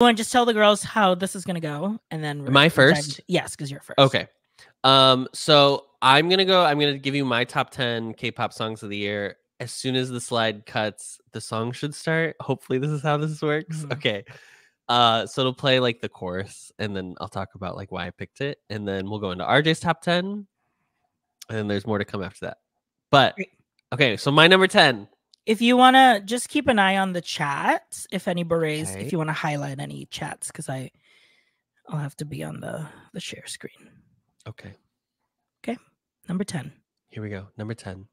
want to just tell the girls how this is gonna go, and then Am I we're dive first? into- Yes, because you're first. Okay. Um, so I'm gonna go. I'm gonna give you my top ten K-pop songs of the year. As soon as the slide cuts, the song should start. Hopefully, this is how this works. Mhm. Okay. Uh, so it'll play like the chorus, and then I'll talk about like why I picked it, and then we'll go into RJ's top ten, and then there's more to come after that. But okay, so my number ten. If you want to just keep an eye on the chat, if any berets, Okay. if you want to highlight any chats, because I, I'll have to be on the the share screen. Okay, Okay. Number ten. here we go. Number ten.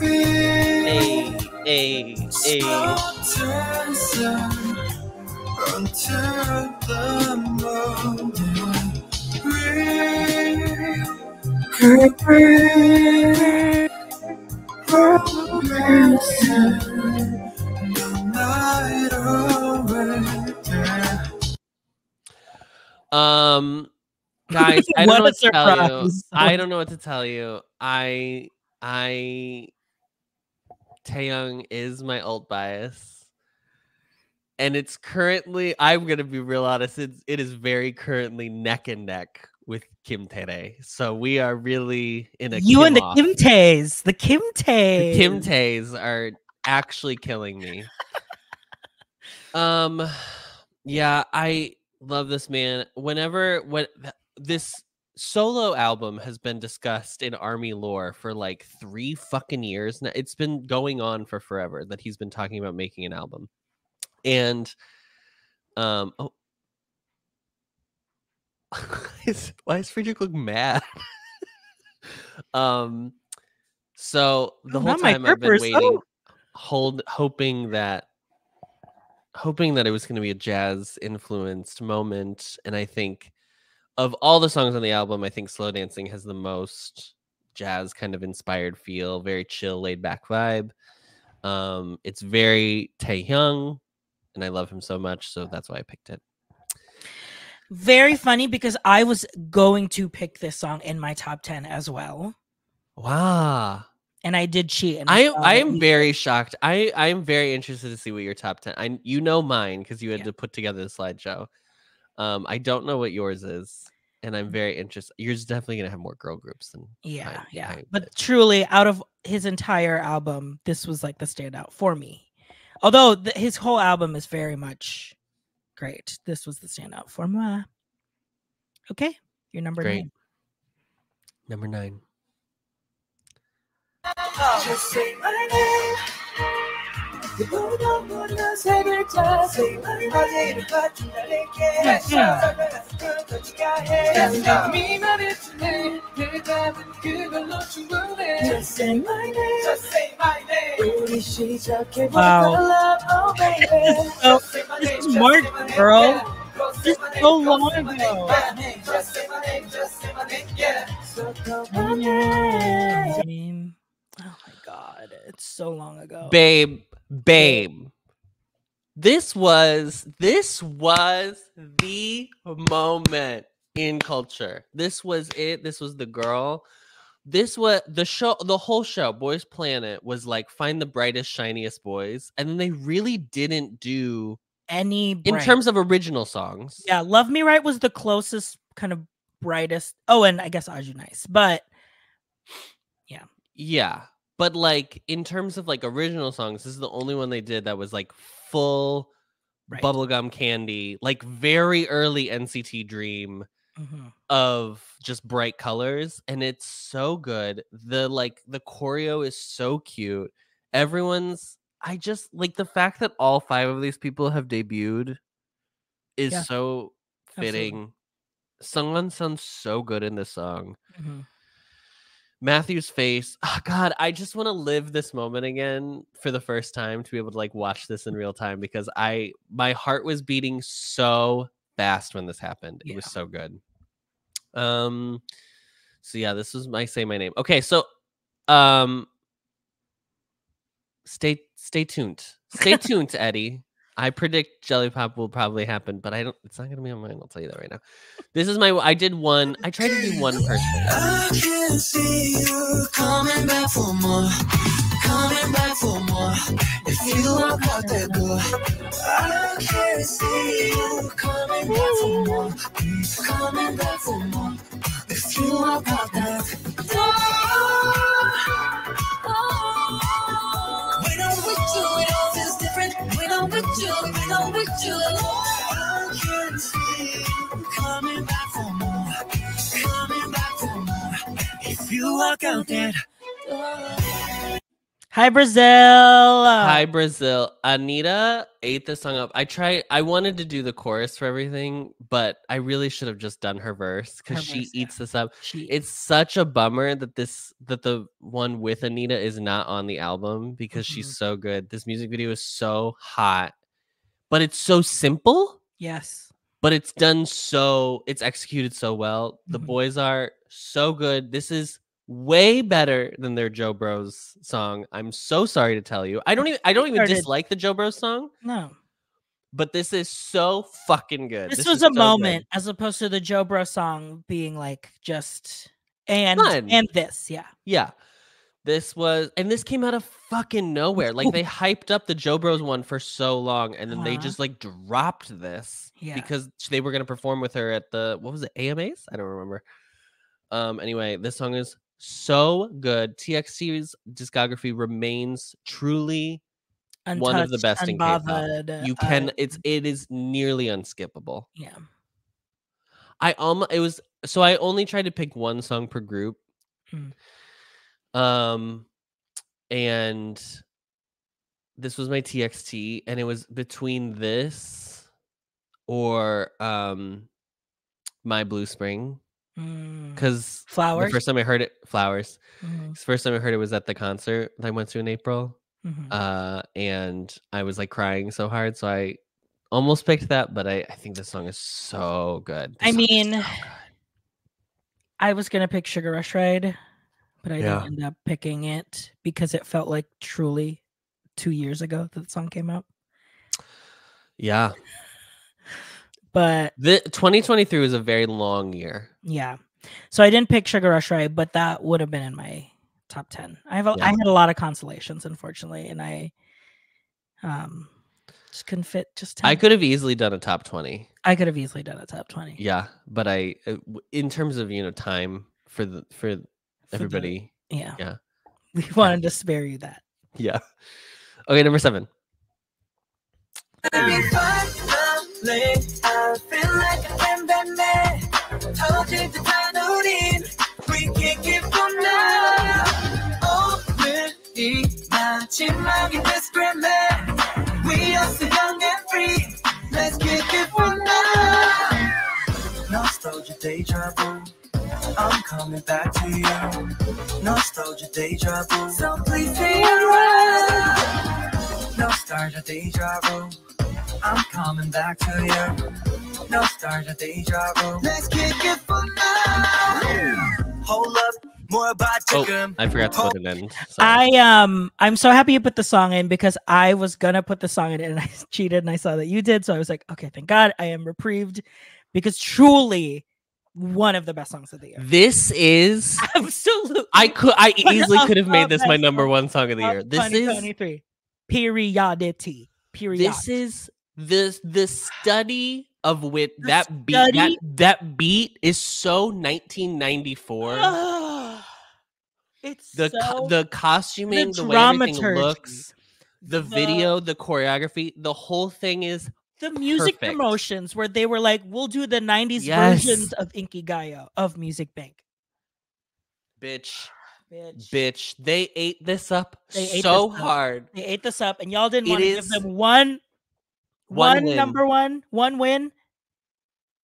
Hey, hey, hey. Um, guys, I don't What know what to tell you. I don't know what to tell you. I, I, Taeyong is my old bias, and it's currently. I'm gonna be real honest. It's, it is very currently neck and neck Kim Tae. So we are really in a You and the. Kim Tays, the Kim The Tays, Kim Tays are actually killing me. um, yeah, I love this man. Whenever when this solo album has been discussed in army lore for like three fucking years now. It's been going on for forever that he's been talking about making an album, and um, oh. why is, why is Friedrich look mad? um, so the whole not time I've been waiting, Oh. hold hoping that hoping that it was going to be a jazz influenced moment and i think of all the songs on the album i think slow dancing has the most jazz kind of inspired feel very chill laid back vibe um it's very Taehyung and i love him so much so that's why i picked it Very funny because I was going to pick this song in my top 10 as well. wow And I did cheat. And I I am very shocked. I I am very interested to see what your top ten. I you know mine because you had Yeah. to put together the slideshow. Um, I don't know what yours is, and I'm very interested. Yours is definitely gonna have more girl groups than Yeah, I- yeah. I- but truly, out of his entire album, this was like the standout for me. Although th- his whole album is very much great, this was the standout for me. Okay, your number Great. nine. number nine. Just say my name. 누구도 모르는 세 글자 Say my name 같은 날에게 그렇지가 해 미말했지 내 답은 그걸로 충분해 Just say my name Just say my name 우리 시작해볼까 Wow. love oh baby so- Just say my this name, is just March, say my name, girl. yeah. Just say This my is name, so just long say my name, ago. my name. Just say my name, just say my name, yeah. So call my name. Name. Oh my god, it's so long ago. Babe, babe. This was this was the moment in culture. This was it. This was the girl. This was the show. The whole show, Boys Planet, was like find the brightest, shiniest boys, and then they really didn't do Any in terms of original songs. yeah, Love Me Right was the closest kind of brightest. Oh, and I guess Aju Nice, but yeah. Yeah. But like in terms of like original songs, this is the only one they did that was like full Right. bubblegum candy, like very early NCT Dream Mhm. of just bright colors and it's so good. The like the choreo is so cute. Everyone's I just like the fact that all five of these people have debuted is Yeah. so Absolutely. fitting. Sungwon sounds so good in this song. Mhm. Matthew's face. Oh, God, I just want to live this moment again for the first time to be able to like watch this in real time because I my heart was beating so fast when this happened. It was so good. Um so yeah, this was my say my name. Okay, so um stay stay tuned. Stay tuned, Eddie. I predict Jelly Pop will probably happen, but I don't it's not gonna be on mine. I'll tell you that right now. This is my I did one. I tried to do one person. I can see you coming back for more. coming back for more. If you walk out that door, I can see you coming back for more. Coming back for more. If you walk out that door. When I'm with you, it all with you, I'm with you, I can see you coming back for more. Coming back for more. If you walk out that door. Hi Brazil. Hi Brazil. Anitta ate this song up. I try I wanted to do the chorus for everything, but I really should have just done her verse because she verse, yeah. eats this up. She, It's such a bummer that this that the one with Anitta is not on the album because Mhm. she's so good. This music video is so hot, but it's so simple, yes. but it's done so it's executed so well. The Mhm. boys are so good. This is way better than their Jo Bros song. I'm so sorry to tell you. I don't even I don't even dislike the Jo Bros song, No. but this is so fucking good. This, is was so a good. moment as opposed to the Jo Bro song being like just and Fun. and this, yeah. Yeah. This was and this came out of fucking nowhere. Like they hyped up the Jo Bros one for so long and then they Uh-huh. just like dropped this Yeah. because they were going to perform with her at the what was it? AMAs? I don't remember. Um anyway, this song is so good. TXT's discography remains truly One of the Untouched, best in K-pop. unbothered, you uh, can it's it is nearly unskippable. yeah. I almost it was so I only tried to pick one song per group. Mm. Um and this was my TXT and it was between this or um my blue spring Mm. flowers. the first time I heard it flowers. Mhm, 'cause First time I heard it was at the concert that I went to in April. mhm. Uh and I was like crying so hard so I almost picked that but I I think this song is so good. This I mean, so good. I was gonna pick Sugar Rush Ride, but I Yeah. didn't end up picking it because it felt like truly two years ago that the song came out. Yeah. But The 2023 was a very long year. Yeah, so I didn't pick Sugar Rush Ride, but that would have been in my top ten. I have a, Yeah. I had a lot of consolations, unfortunately, and I um just couldn't fit just 10. I could have easily done a top 20. I could have easily done a top twenty. Yeah, but I uh, in terms of, you know, time for the for for the- everybody. yeah, Yeah. We wanted to spare you that. Yeah. Okay, number 7. Baby, 터질 듯한 우린 We can keep on now 오늘 이 마지막인 this grand man We are so young and free Let's kick it from now Nostalgia deja vu I'm coming back to you Nostalgia deja vu So please stay around Nostalgia deja vu I'm coming back to you. Nostalgia deja vu. Let's kick it for now. Hold up, more about Oh, I forgot to put it in. Sorry. I um I'm so happy you put the song in because I was gonna put the song in and I cheated and I saw that you did. So I was like, okay, thank God I am reprieved because truly one of the best songs of the year. This is Absolutely. I could I easily could have made this my number one song of the year. This is 2023. Periodity. Period. this is this the study of wit The that beat that, that beat is so 1994 it's the co- so, the costuming the, way everything looks the, the- video the choreography the whole thing is the music perfect. promotions where they were like, we'll do the 90s Yes. versions of Inkigayo of Music Bank. bitch Bitch. bitch they ate this up They ate so this up. hard They ate this up and y'all didn't want to give them one one one number one, one win.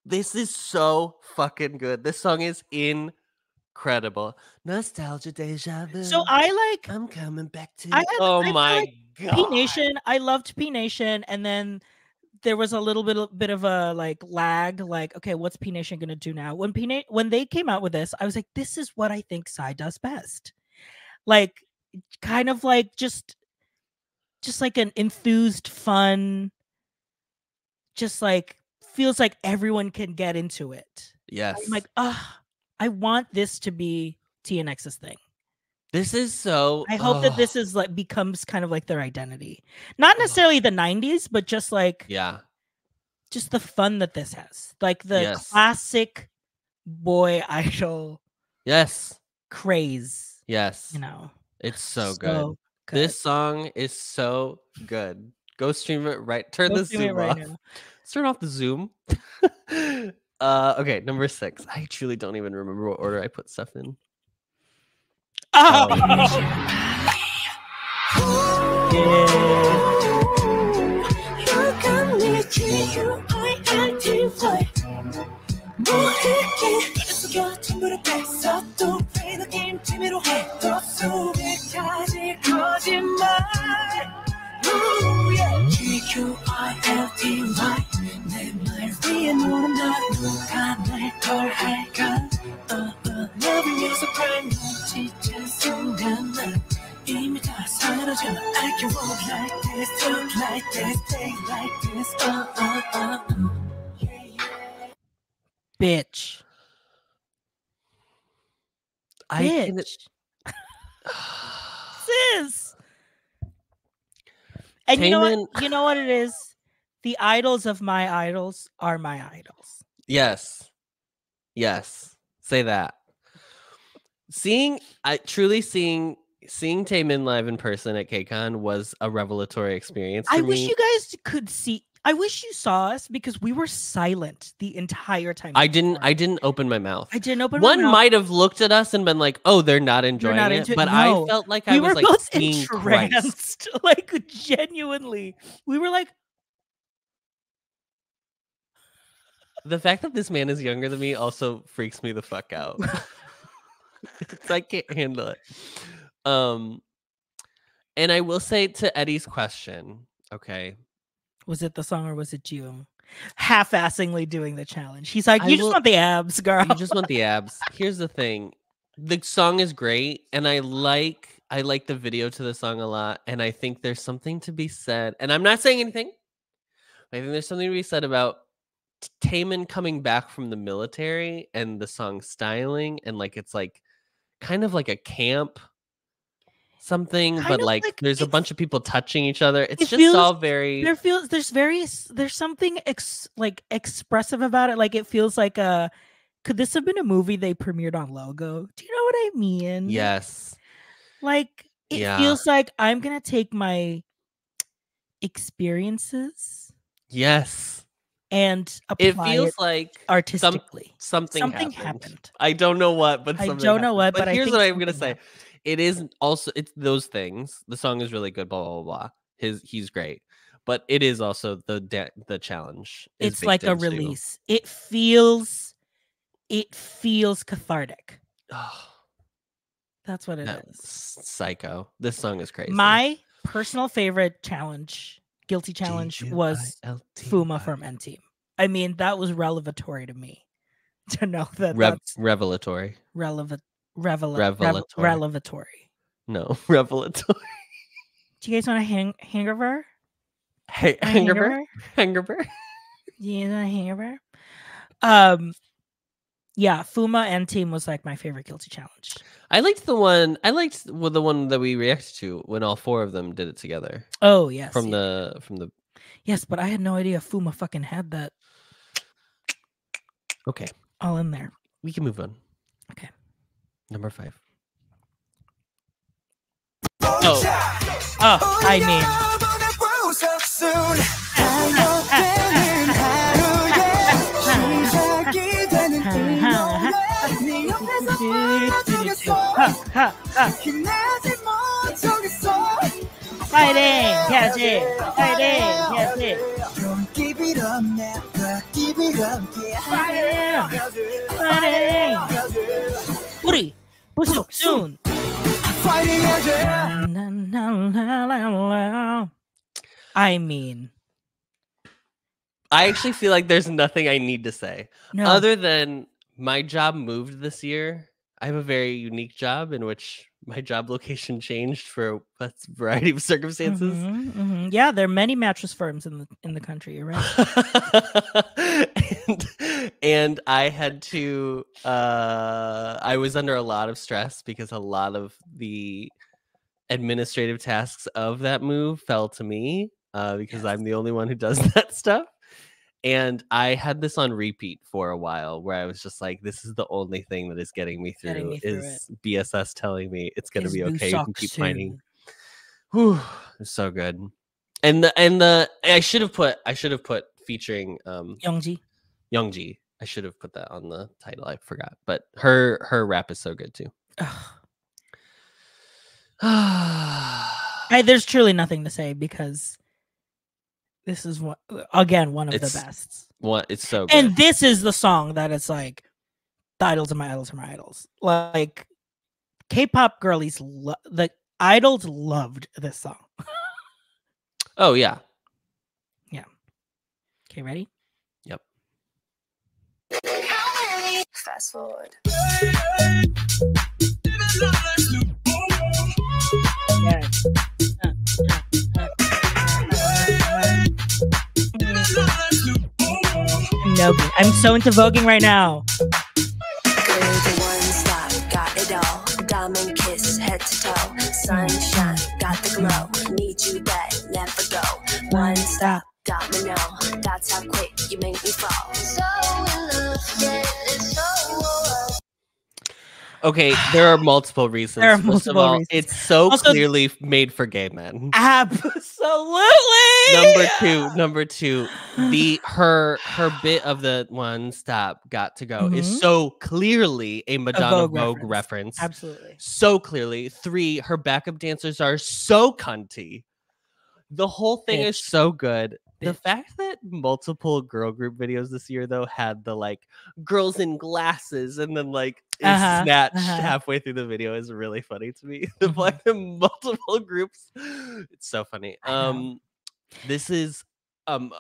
this is so fucking good this song is incredible nostalgia deja vu So I like i'm coming back to I had- oh I my like god P Nation. I loved P Nation, and then there was a little bit bit of a like lag. Like, okay, what's P Nation gonna do now? When P Na- when they came out with this, I was like, this is what I think Psy does best. Like, kind of like just, just like an enthused, fun, just like feels like everyone can get into it. yes I'm like, ah, I want this to be TNX's thing. This is so. I hope that this is like becomes kind of like their identity. Not necessarily the 90s, but just like Yeah. just the fun that this has. Like the Yes. classic boy idol Yes. craze, Yes. you know. It's so, good. good. This song is so good. Go stream it right. Turn Go the zoom right off. now. Let's turn off the zoom. uh okay, number six. I truly don't even remember what order I put stuff in. Oh, Loving I. Sis. And you know what? You know what it is? The idols of my idols are my idols. Yes. Yes. Say that. Seeing I truly seeing seeing Taemin live in person at KCON was a revelatory experience. I for wish you guys could see. I wish you saw us because we were silent the entire time. I didn't I didn't open my mouth. I didn't open my One might have looked at us and been like, "Oh, they're not enjoying not it," but No. I felt like we I was like both entranced. Like genuinely, we were like, The fact that this man is younger than me also freaks me the fuck out. It's- I can't handle it. Um, and I will say to Eddie's question, okay, was it the song or was it you? Half-assingly doing the challenge. He's like, I you just will- want the abs, girl. you just want the abs. Here's the thing. The song is great and I like I like the video to the song a lot and I think there's something to be said. And I'm not saying anything. I think there's something to be said about T- Taemin coming back from the military and the song styling and like it's like kind of like a camp something Kind but like, like- there's a bunch of people touching each other. It's it just feels- all very there feels there's very there's something ex, like expressive about it. Like it feels like a. Could this have been a movie they premiered on Logo? Do you know what I mean? yes. Like it Yeah. feels like I'm gonna take my experiences Yes. and It feels it like artistically. something, Something happened. happened. I don't know what, but I don't know what, but I here's what I'm gonna say: it is also it's those things. The song is really good. Blah blah blah. blah. His he's great, but it is also the da- the challenge. It's like a into. release. It feels it feels cathartic. Oh, That's what it is. that's psycho. This song is crazy. My personal favorite challenge, guilty challenge, was Fuma from &TEAM. I mean, that was revelatory to me to know that Rev- revelatory. relevant, revel- Revelatory. revelatory. No, revelatory. Do you guys want a hang hangover? Hey, hangover, hangover. Do you want a hangover? Um, yeah, Fuma &TEAM was like my favorite guilty challenge. I liked the one. I liked well, the one that we reacted to when all four of them did it together Oh yes, from yeah. the from the. yes, but I had no idea Fuma fucking had that Okay, all in there. we can move on. Okay. Number five. Oh, oh, I mean. Ha, ha, ha. Fighting, catch it. Fighting, catch it. Fighting. Uri, push up soon. I mean, I actually feel like there's nothing I need to say no. other than my job moved this year. I have a very unique job in which my job location changed for a variety of circumstances. Mhm, mhm. Yeah, there are many mattress firms in the in the country. You're right. and, and I had to uh I was under a lot of stress because a lot of the administrative tasks of that move fell to me uh because I'm the only one who does that stuff. And I had this on repeat for a while where I was just like, this is the only thing that is getting me through, Getting me through is BSS telling me it's gonna be okay. You can keep mining. soon. Whew, it's so good. And the and the I should have put I should have put featuring um Youngji. Youngji. I should have put that on the title. I forgot. But her her rap is so good too. I there's truly nothing to say because this is what again one of It's the best. what it's so good. And this is the song that it's like the idols are my idols are my idols. Like K-pop girlies, lo- the idols loved this song. oh yeah. yeah. Okay, ready? Fast forward. Uh, uh, uh, No, I'm so into voguing right now. Girl, one stop, got it all. Diamond kiss, head to toe. Sunshine, got the glow. Need you that never go. One stop, domino. That's how quick you make me fall. So Okay, there are multiple reasons. There are First multiple of all, reasons. it's so Also- clearly made for gay men. Absolutely. number two, number two, the her her bit of the one stop got to go Mhm. is so clearly a Madonna Vogue Vogue, reference. reference. Absolutely. So clearly. Three, her backup dancers are so cunty. The whole thing is so good. The fact that multiple girl group videos this year though had the like girls in glasses and then like is Uh-huh, snatched uh-huh. halfway through the video is really funny to me. The like the multiple groups, it's so funny. Um, this is um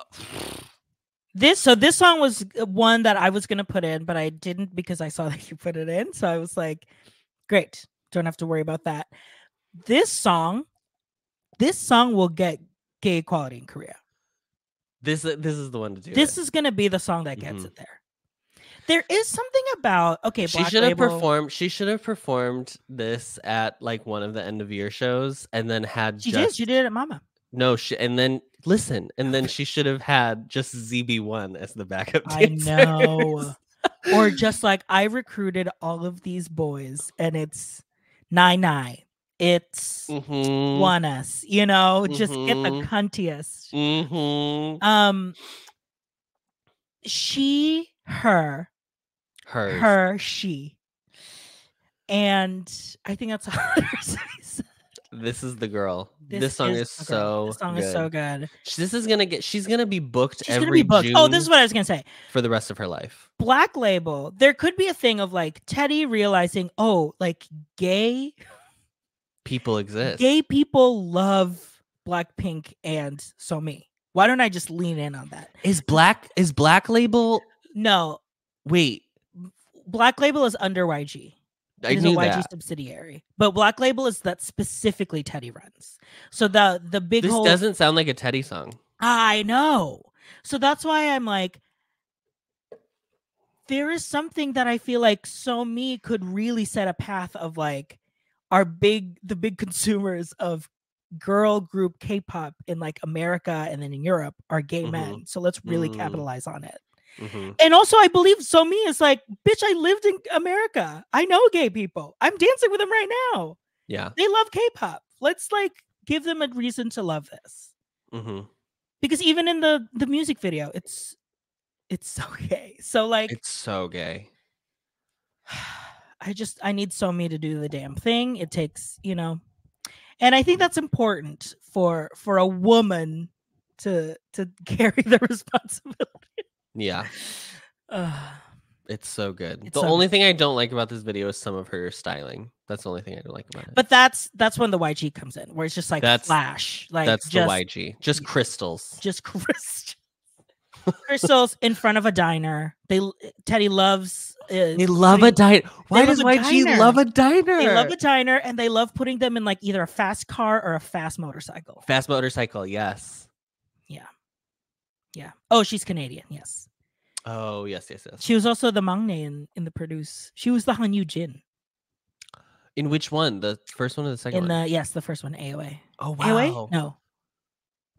This so this song was uh, one that I was gonna put in, but I didn't because I saw that you put it in. So I was like, great, don't have to worry about that. This song, this song will get gay equality in Korea. This this is the one to do. This it. is gonna be the song that gets Mhm. it there. There is something about okay, she should have performed. She should have performed this at like one of the end of year shows, and then had She just did. She did it at Mama. no. She, and then listen, and then she should have had just ZB one as the backup. I know. or just like I recruited all of these boys, and it's nine nine. It's Mhm, one us, you know, just get the Mhm. cuntiest. mhm. Um, she, her, Hers. her, she, and I think that's all there's to be said. This is the girl. This, song is, girl. so. This song good. is so good. This is gonna get. She's gonna be booked She's every gonna be booked. June Oh, this is what I was gonna say. for the rest of her life. Black Label. There could be a thing of like Teddy realizing, oh, like gay People exist. gay people love Blackpink and Somi. Why don't I just lean in on that? Is black is Black Label? No, Wait, Black Label is under YG. I It is a YG that. subsidiary, but Black Label is that specifically Teddy runs. So the the big This whole doesn't sound like a Teddy song. I know. So that's why I'm like, there is something that I feel like Somi could really set a path of like our big, the big consumers of girl group K-pop in like America and then in Europe are gay Mhm. men. So let's really Mm. capitalize on it. Mhm. And also, I believe Somi is like, bitch, I lived in America. I know gay people. I'm dancing with them right now. Yeah. They love K-pop. Let's like give them a reason to love this hmm because even in the the music video it's it's so gay so like It's so gay. I just i need Somi to do the damn thing it takes you know and i think that's important for for a woman to to carry the responsibility Yeah. Ugh. It's so good. It's the so only good. thing I don't like about this video is some of her styling. That's the only thing I don't like about it. but that's that's when the yg comes in where it's just like That's- flash like That's just the YG. Just crystals. just crystal crystals in front of a diner. They Teddy loves. Uh, They love a diner. Why does YG diner. love a diner? They love a diner and they love putting them in like either a fast car or a fast motorcycle. fast motorcycle. Yes. Yeah. Yeah. Oh, she's Canadian. Yes. Oh yes, yes, yes. She was also the maknae in, in the produce. She was the Hanyu Jin In which one? The first one or the second in one? the yes, the first one. AOA. oh wow. AOA? No.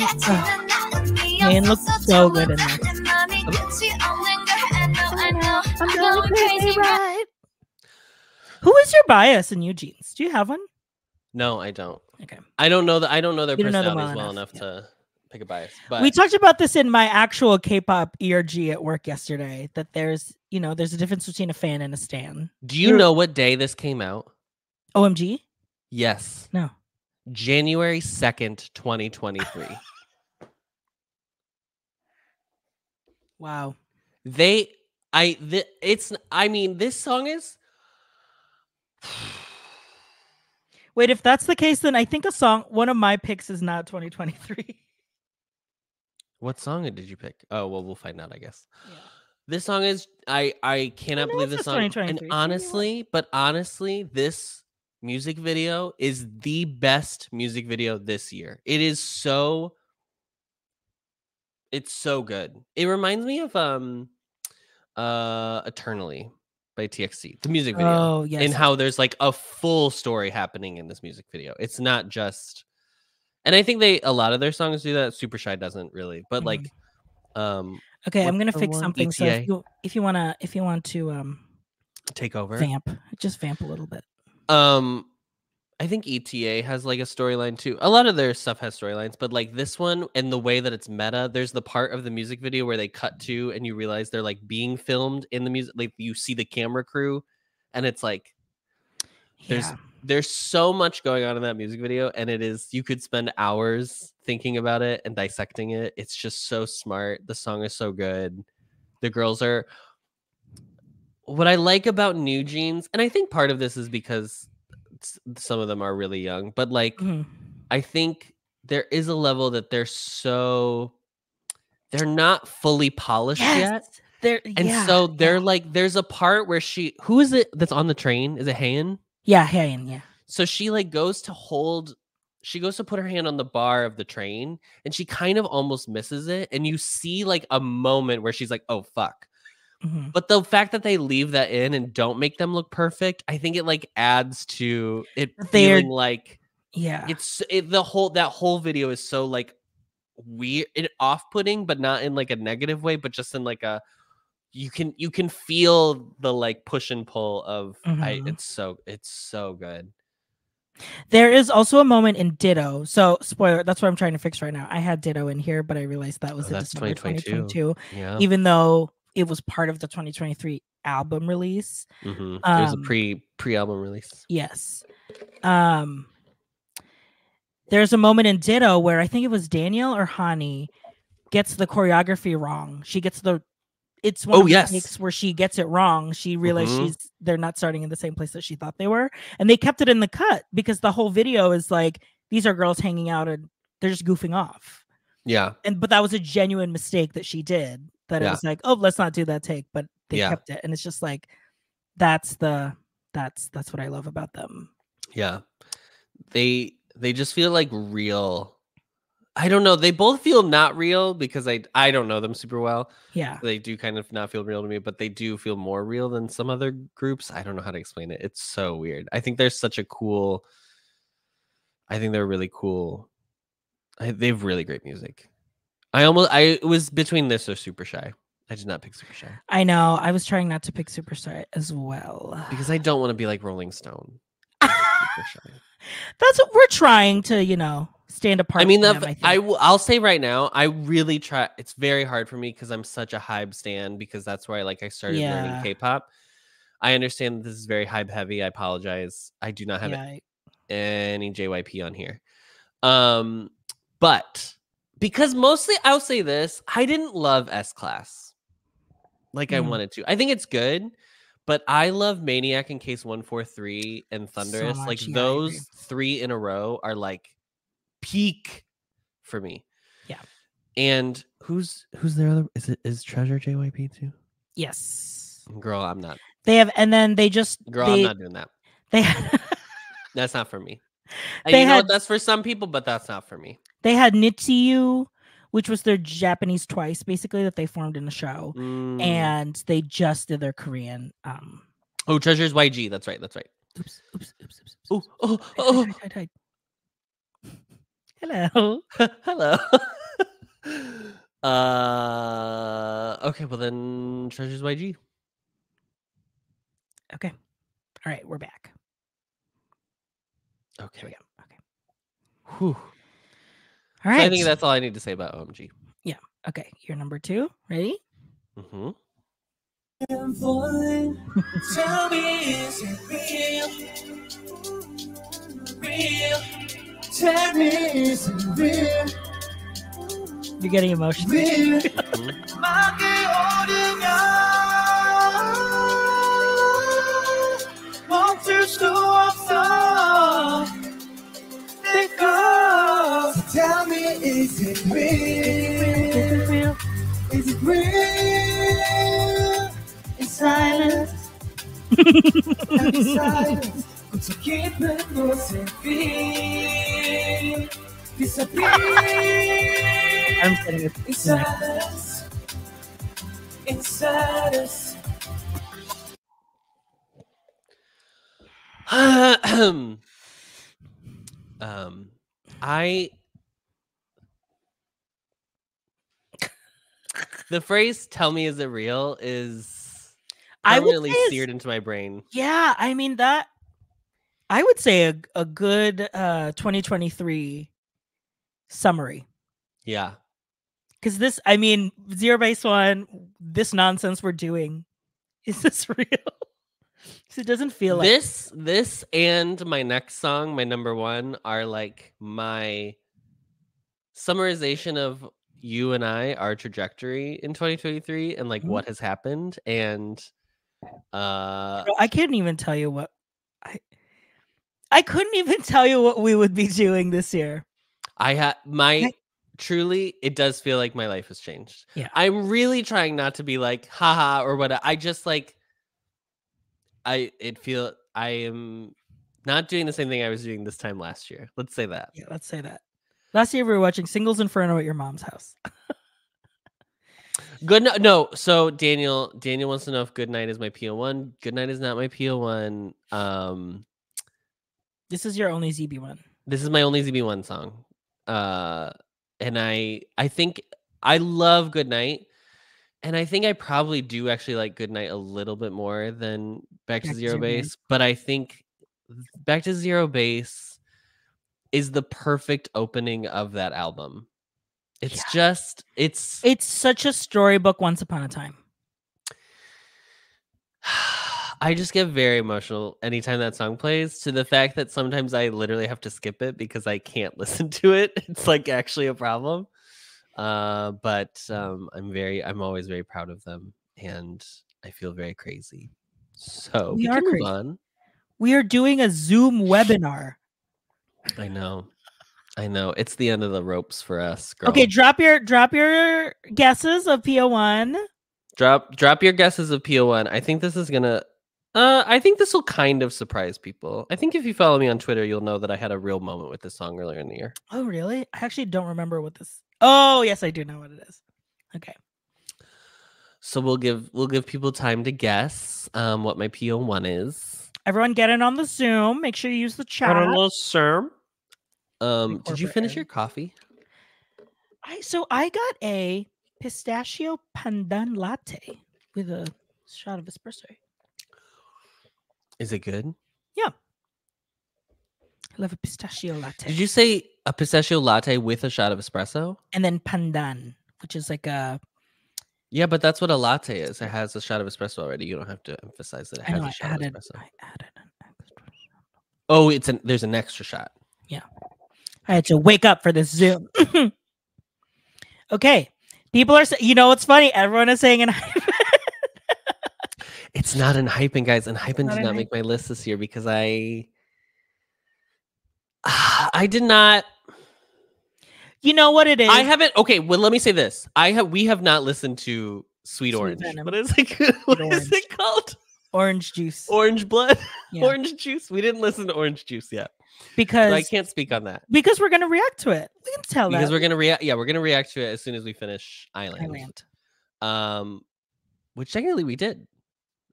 Man looks so good in that. I'm going crazy, right? Who is your bias in New Jeans? Do you have one? No, I don't. Okay. I don't know that I don't know their personalities know well, well, enough, enough yeah. to pick a bias. But we talked about this in my actual K-pop ERG at work yesterday. That there's, you know, there's a difference between a fan and a stan. Do you You're... know what day this came out? OMG. Yes. No. January second, twenty twenty three. Wow. they, I, the, it's. I mean, this song is. Wait, if that's the case, then I think a song. One of my picks is not 2023. What song did you pick? Oh well, we'll find out. I guess. Yeah. This song is I I cannot no, believe this song. And you know what? honestly, but honestly, this music video is the best music video this year. It is so it's so good. It reminds me of um uh Eternally by TXT, the music video. Oh yes. and how there's like a full story happening in this music video. It's not just and I think they a lot of their songs do that. Super Shy doesn't really, but Mhm. like um okay, I'm gonna fix something. So if you if you wanna if you want to um take over. vamp, just vamp a little bit. Um, I think ETA has like a storyline too. A lot of their stuff has storylines, but like this one and the way that it's meta, there's the part of the music video where they cut to and you realize they're like being filmed in the music. Like you see the camera crew, and it's like There's- yeah. there's so much going on in that music video, and it is you could spend hours thinking about it and dissecting it. It's just so smart. The song is so good. The girls are. What I like about New Jeans, and I think part of this is because some of them are really young, but like Mhm. I think there is a level that they're so they're not fully polished yet. Yes. There And yeah, so they're yeah. like there's a part where she who is it that's on the train? Is it Han? Yeah, hey, and yeah. So she like goes to hold she goes to put her hand on the bar of the train and she kind of almost misses it and you see like a moment where she's like, "Oh fuck." Mhm. But the fact that they leave that in and don't make them look perfect, I think it like adds to it they're- feeling like Yeah. it's it, the whole that whole video is so like weird it off-putting but not in like a negative way but just in like a you can you can feel the like push and pull of I Mhm. it's so it's so good There is also a moment in Ditto. So spoiler, that's what I'm trying to fix right now. I had Ditto in here, but I realized that was Oh, that's December 2022. 2022, yeah even though it was part of the 2023 album release. hmm it was a um, pre pre-album release Yes. Um there's a moment in Ditto where I think it was Danielle or Hanni gets the choreography wrong. She gets the it's one Oh, of the yes. takes where she gets it wrong. She realized Mhm. she's they're not starting in the same place that she thought they were. And they kept it in the cut because the whole video is like these are girls hanging out and they're just goofing off. yeah And but that was a genuine mistake that she did. That it was like, oh, let's not do that take, but they Yeah. kept it. And it's just like that's the that's that's what I love about them. yeah they they just feel like real i don't know they both feel not real because i i don't know them super well Yeah. they do kind of not feel real to me, but they do feel more real than some other groups. I don't know how to explain it. It's so weird. I think they're such a cool. I think they're really cool. I, they have really great music. I almost I it was between this or Super Shy. I did not pick Super Shy I know. I was trying not to pick Superstar as well. because I don't want to be like Rolling Stone. Super Shy. That's what we're trying to, you know, stand apart. I mean, from the, them, I. I will. I'll say right now, I really try. It's very hard for me because I'm such a HYBE stan because that's where I like I started Yeah. learning K-pop. I understand this is very HYBE heavy. I apologize. I do not have yeah, any JYP on here. Um, but because mostly I'll say this, I didn't love S Class like I Mm. wanted to. I think it's good, but I love Maniac and Case 143 and So Thunderous. like much, yeah, those three in a row are like peak for me. Yeah. And who's who's their other is it is Treasure JYP too? yes, Girl, I'm not. they have, and then they just Girl, they I'm not doing that. they That's not for me. And They you know had- what? That's for some people, but that's not for me. They had NiziU, which was their Japanese twice, basically that they formed in the show, Mm. and they just did their Korean. Um, Oh, Treasure's YG. That's right. That's right. oops, oops, oops, oops. Oh, oops. oh, oh. hide, hide, hide. Hello. Hello. uh okay, well then Treasure's YG. Okay. All right, we're back. There we go. Okay. Whew. All So. I think that's all I need to say about OMG. Yeah. Okay. You're number two. Ready? hmm Tell me, is it real? Real. Tell me, is it real? You're getting emotional. real? Mhm. it real? Is it real? Is it real? It's silent. and silence could forget the voice Disappear. I'm setting it. Inside um, I the phrase tell me is it real is permanently seared into my brain. Yeah, I mean that. I would say a a good uh 2023 summary Yeah. because this. I mean, zero base one. This nonsense we're doing is this real? it doesn't feel like this this and my next song my number one are like my summarization of you and i our trajectory in 2023 and like Mhm. what has happened and uh I couldn't even tell you what I. I couldn't even tell you what we would be doing this year. i had my I- truly it does feel like my life has changed Yeah. i'm really trying not to be like haha or what i just like i it feel i am not doing the same thing i was doing this time last year let's say that Yeah, let's say that. Last year we were watching Singles Inferno at your mom's house. Good no, no. So Daniel, Daniel wants to know if Good Night is my PO one. Good Night is not my PO one. Um, This is your only ZB one. this is my only ZB one song. Uh, and I, I think I love Good Night, and I think I probably do actually like Good Night a little bit more than Back to Back to Zero. Base. But I think Back to Zero Base is the perfect opening of that album. It's Yeah. just, it's It's such a storybook. Once upon a time. I just get very emotional anytime that song plays to the fact that sometimes I literally have to skip it because I can't listen to it. It's like actually a problem. Uh, but um, I'm very, I'm always very proud of them and I feel very crazy. So We we, are crazy. on. We are doing a Zoom webinar. I know. I know. It's the end of the ropes for us. Girl. Okay, drop your drop your guesses of PO1. drop drop your guesses of PO1. I think this is gonna uh I think this will kind of surprise people. I think if you follow me on Twitter, you'll know that I had a real moment with this song earlier in the year. Oh, really? I actually don't remember what this. Oh, yes, I do know what it is. Okay. So we'll give we'll give people time to guess um what my PO1 is. Everyone get in on the Zoom. Make sure you use the chat. sir. Um did you finish your coffee? I so I got a pistachio pandan latte with a shot of espresso. Is it good? Yeah. I love a pistachio latte. Did you say A pistachio latte with a shot of espresso. and then pandan, which is like a Yeah, but that's what a latte is. It has a shot of espresso already. You don't have to emphasize that it I has know a I shot of added espresso. I added an extra. Oh, it's an there's an extra shot. Yeah. I had to wake up for this Zoom. okay. People are saying, you know what's funny? Everyone is saying, and It's not ENHYPEN, guys, ENHYPEN did not make my list this year because I I did not you know what it is. I haven't okay, well let me say this. I have we have not listened to Sweet, Sweet Orange. Venom. What is it what is Orange. it called? orange juice Orange blood? Yeah. Orange juice? We didn't listen to orange juice yet. because So I can't speak on that. because we're gonna react to it. We can tell Because that. we're gonna react yeah, we're gonna react to it as soon as we finish Island. Island. Um which technically we did.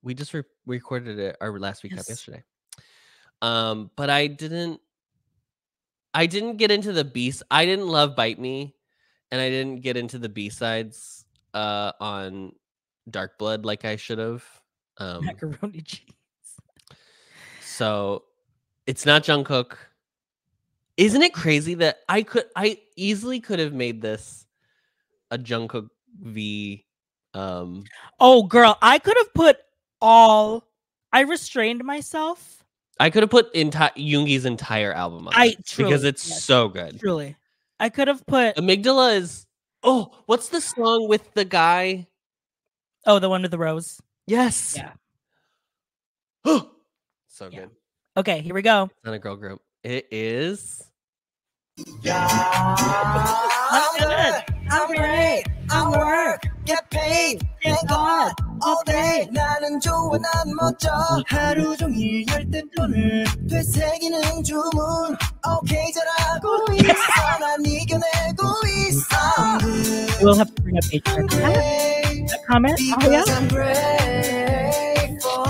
We just re- recorded it our last week up Yes. yesterday. Um, but I didn't I didn't get into the B I didn't love Bite Me, and I didn't get into the B sides uh on Dark Blood like I should have. Um Macaroni cheese. so it's not Jungkook. Isn't it crazy that I could I easily could have made this a Jungkook V um Oh, girl, I could have put all. I restrained myself. I could have put enti- Yoongi's entire album on I this because it's yes. so good. Truly, I could have put. Amygdala is oh, what's the song with the guy? Oh, the one with the rose. Yes. Yeah. so Yeah. good. Okay, here we go. Not a girl group. It is I'm good. I'm great. I'm work Get paid. Thank God. All day. 나는 좋아 난 멋져. 하루 종일 열대 돈을 되새기는 주문. 오케이 잘하고 있어. 난 이겨내고 있어. I'm good. We'll have to bring up Patreon. Great. Comment. Oh yeah. Because I'm grateful.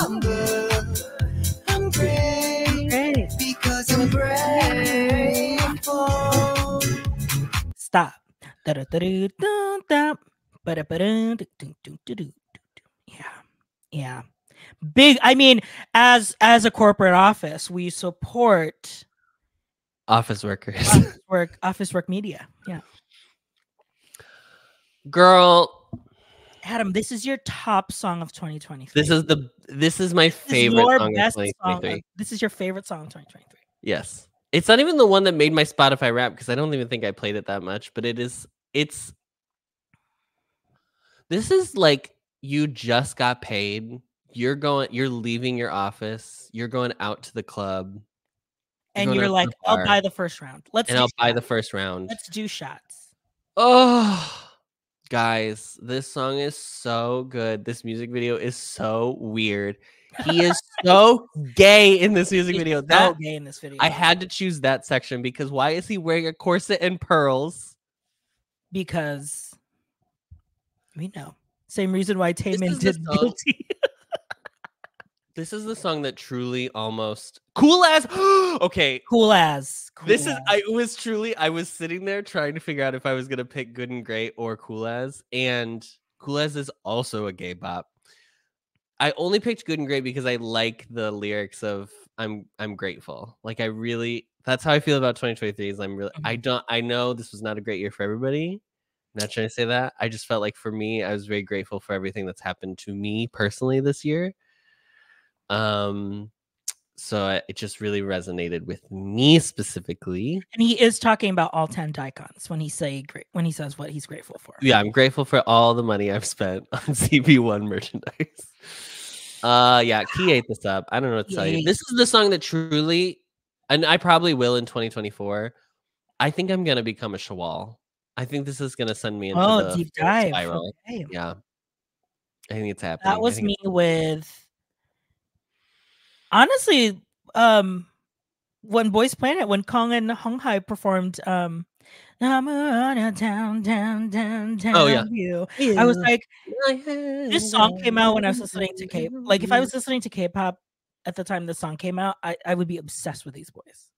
I'm good. I'm great. Great. Because I'm grateful. Stop. Yeah. Yeah. Big. I mean, as as a corporate office, we support Office Workers. office work office work media. Yeah. Girl, Adam, this is your top song of 2023. this is the this is my This is favorite your song of song. 2023. of- this is your favorite song of 2023. Yes. It's not even the one that made my Spotify rap because I don't even think I played it that much, but it is it's this is like you just got paid. You're going you're leaving your office, you're going out to the club, And you're like, I'll buy the first round. Let's and I'll buy the first round. Let's do shots. Oh guys, this song is so good. This music video is so weird. He is so gay in this music He's video. so That gay in this video. I had to choose that section because why is he wearing a corset and pearls? because we know. Same reason why Taemin did guilty. This is the song that truly almost cool as okay. cool as. Cool This is. I was truly I was sitting there trying to figure out if I was gonna pick Good and Great or Cool as, and Cool as is also a gay bop. I only picked Good and Great because I like the lyrics of I'm I'm grateful. Like I really that's how I feel about 2023 is I'm really I Mhm. don't I know this was not a great year for everybody. I'm not trying to say that. I just felt like for me, I was very grateful for everything that's happened to me personally this year. Um so it just really resonated with me specifically. and he is talking about all 10 daikons when he say great when he says what he's grateful for. Yeah, I'm grateful for all the money I've spent on CP1 merchandise. Uh yeah, Key ate this up. I don't know what to tell you. This is the song that truly, and I probably will in 2024. I think I'm gonna become a Shawol. I think this is gonna send me into Oh, the deep dive. spiral. Okay. Yeah. I think it's happening. That was me with honestly, um when Boys Planet, when Kong and Hong Hai performed um I'm on a down, down, down, down. Oh, yeah. view," I was like, this song came out when I was listening to K. Like, if I was listening to K-pop at the time this song came out, I, I would be obsessed with these boys.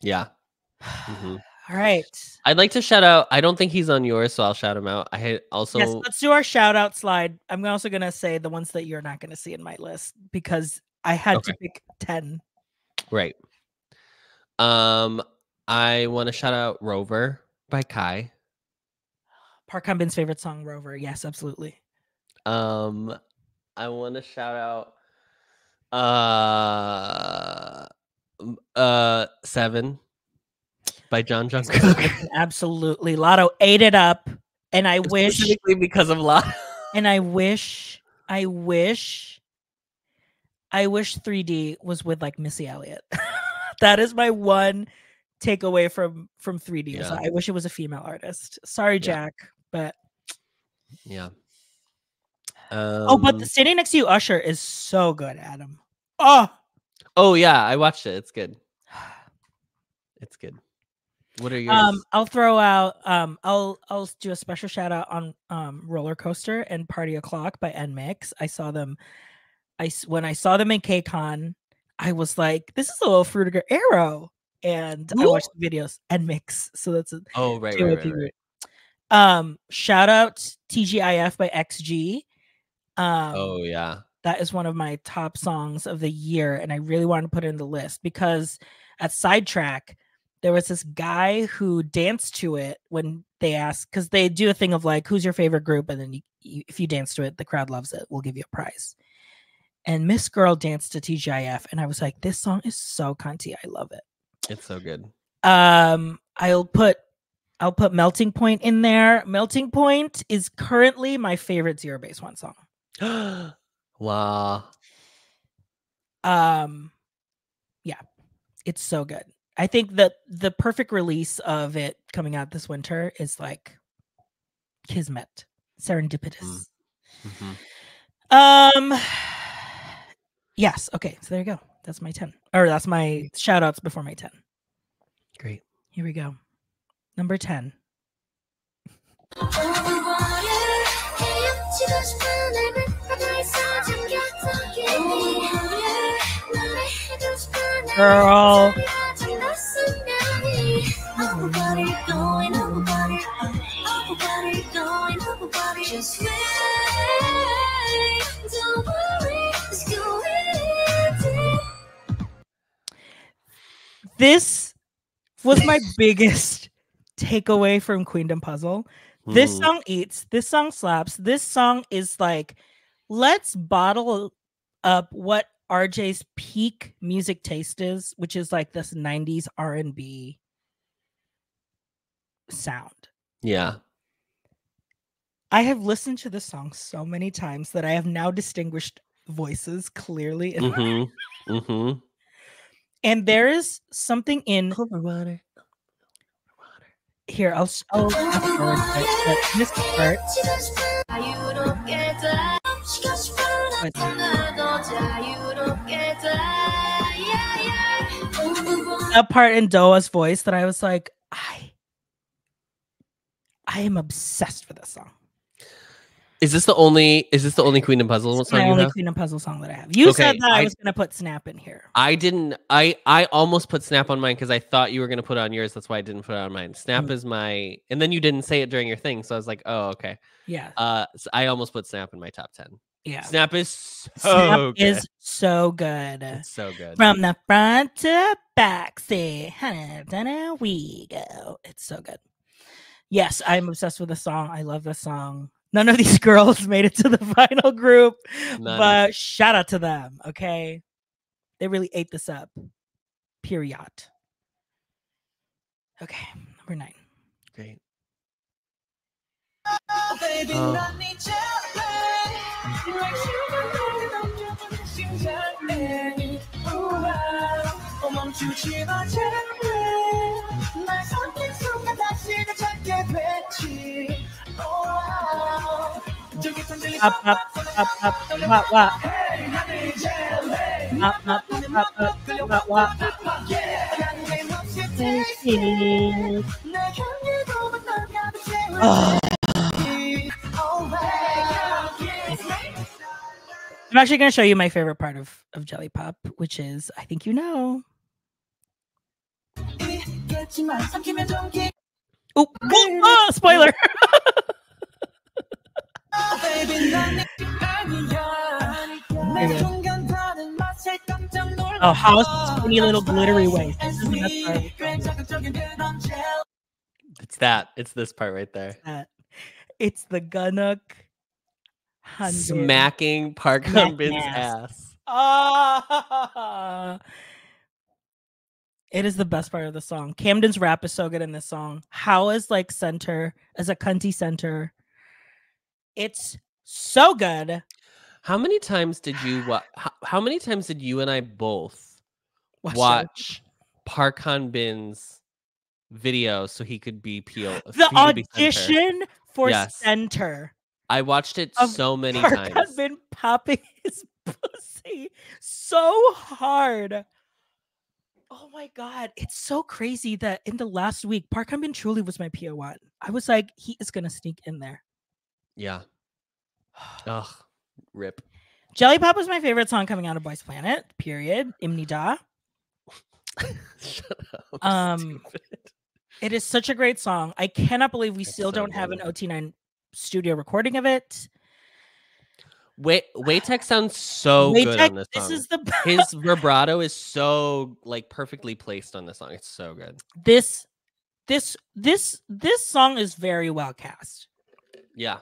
Yeah. mhm. All right. I'd like to shout out. I don't think he's on yours, so I'll shout him out. I also yes, let's do our shout out slide. I'm also gonna say the ones that you're not gonna see in my list because I had to pick ten. Right. Um, I want to shout out Rover by Kai. Park Hanbin's favorite song, Rover. Yes, absolutely. Um, I want to shout out uh uh Seven by Jeon Jungkook. absolutely. Latto ate it up. And I wish Specifically because of Lot. and I wish, I wish, I wish 3D was with like Missy Elliott. that is my one takeaway from from 3D. is Yeah. I wish it was a female artist. Sorry, Yeah. Jack, but yeah. oh, but Um, the standing next to you, Usher, is so good, Adam. Oh, oh yeah, I watched it. It's good. It's good. What are yours? um, I'll throw out. Um, I'll I'll do a special shout out on um Roller Coaster and Party O'clock by NMIXX. I saw them. I when I saw them in KCON, I was like, "This is a little Frutiger Aero," and I watch the videos and mix. So that's a oh right, right, right, right. Um, shout out TGIF by XG. Um, Oh yeah. that is one of my top songs of the year and i really wanted to put it in the list because at sidetrack there was this guy who danced to it when they asked because they do a thing of like who's your favorite group and then you, you, if you dance to it the crowd loves it we'll give you a prize and miss girl danced to tgif and i was like this song is so cunty i love it It's so good. um i'll put i'll put melting point in there melting point is currently my favorite zero base one song wow. um yeah it's so good i think that the perfect release of it coming out this winter is like kismet serendipitous Mhm. um yes okay so there you go that's my 10 or that's my shout outs before my 10 Great. here we go. Number 10 Girl. Just wait, this was my biggest takeaway from queendom puzzle This Mm. song eats. This song slaps. This song is like, let's bottle up what RJ's peak music taste is, which is like this 90s R&B sound. Yeah. I have listened to this song so many times that I have now distinguished voices clearly. Mm-hmm. Mm-hmm. And there is something in Over water. here. I'll, s- I'll fast forward to it, but this part. That part in Doa's voice that I was like, I, I am obsessed with this song. Is this the only? Is this the only Queendom Puzzle song my you only have? Queendom Puzzle song that I have. You said that I, I- was gonna put Snap in here. I didn't. I I almost put Snap on mine because I thought you were gonna put it on yours. That's why I didn't put it on mine. Snap Mm. is my, and then you didn't say it during your thing, so I was like, oh okay. Yeah, Uh, so I almost put Snap in my top ten. yeah. Snap is so Snap good. is so good. It's so good. From the front to back, say, "Honey, then we go. It's so good. Yes, I'm obsessed with the song. I love the song. None of these girls made it to the final group, None. but shout out to them. Okay, they really ate this up. Period. Okay, number nine. Great. Baby, um, up, up, up, up, what, what? Up, up, up, up, what, what? I'm actually going to show you my favorite part of, of Jelly Pop, which is I think you know. Oop. Ah, oh, spoiler. oh, house funny little glittery waist. It's that. It's this part right there. It's, it's the Gunnock smacking Park Hanbin's ass. ass. Ah. It is the best part of the song. Camden's rap is so good in this song. How is like center as a cunty center? It's so good. How many times did you wa- how, how many times did you and I both Watch watch Park Han Bin's video so he could be PO the he could center? audition for Yes. center. I watched it so many Park times. been popping his pussy so hard. Oh my god, it's so crazy that in the last week, Park Bin truly was my PO1. I was like, he is gonna sneak in there. Yeah. Ugh. Rip. Jelly Pop was my favorite song coming out of Boys Planet. Period. Imni Da. Shut up. Um, stupid. It is such a great song. I cannot believe we It's still so don't have an good. OT9 studio recording of it. Wait, Waytek sounds so good on this this song. is the His vibrato is so like perfectly placed on this song. It's so good. this this this this song is very well cast. Yeah.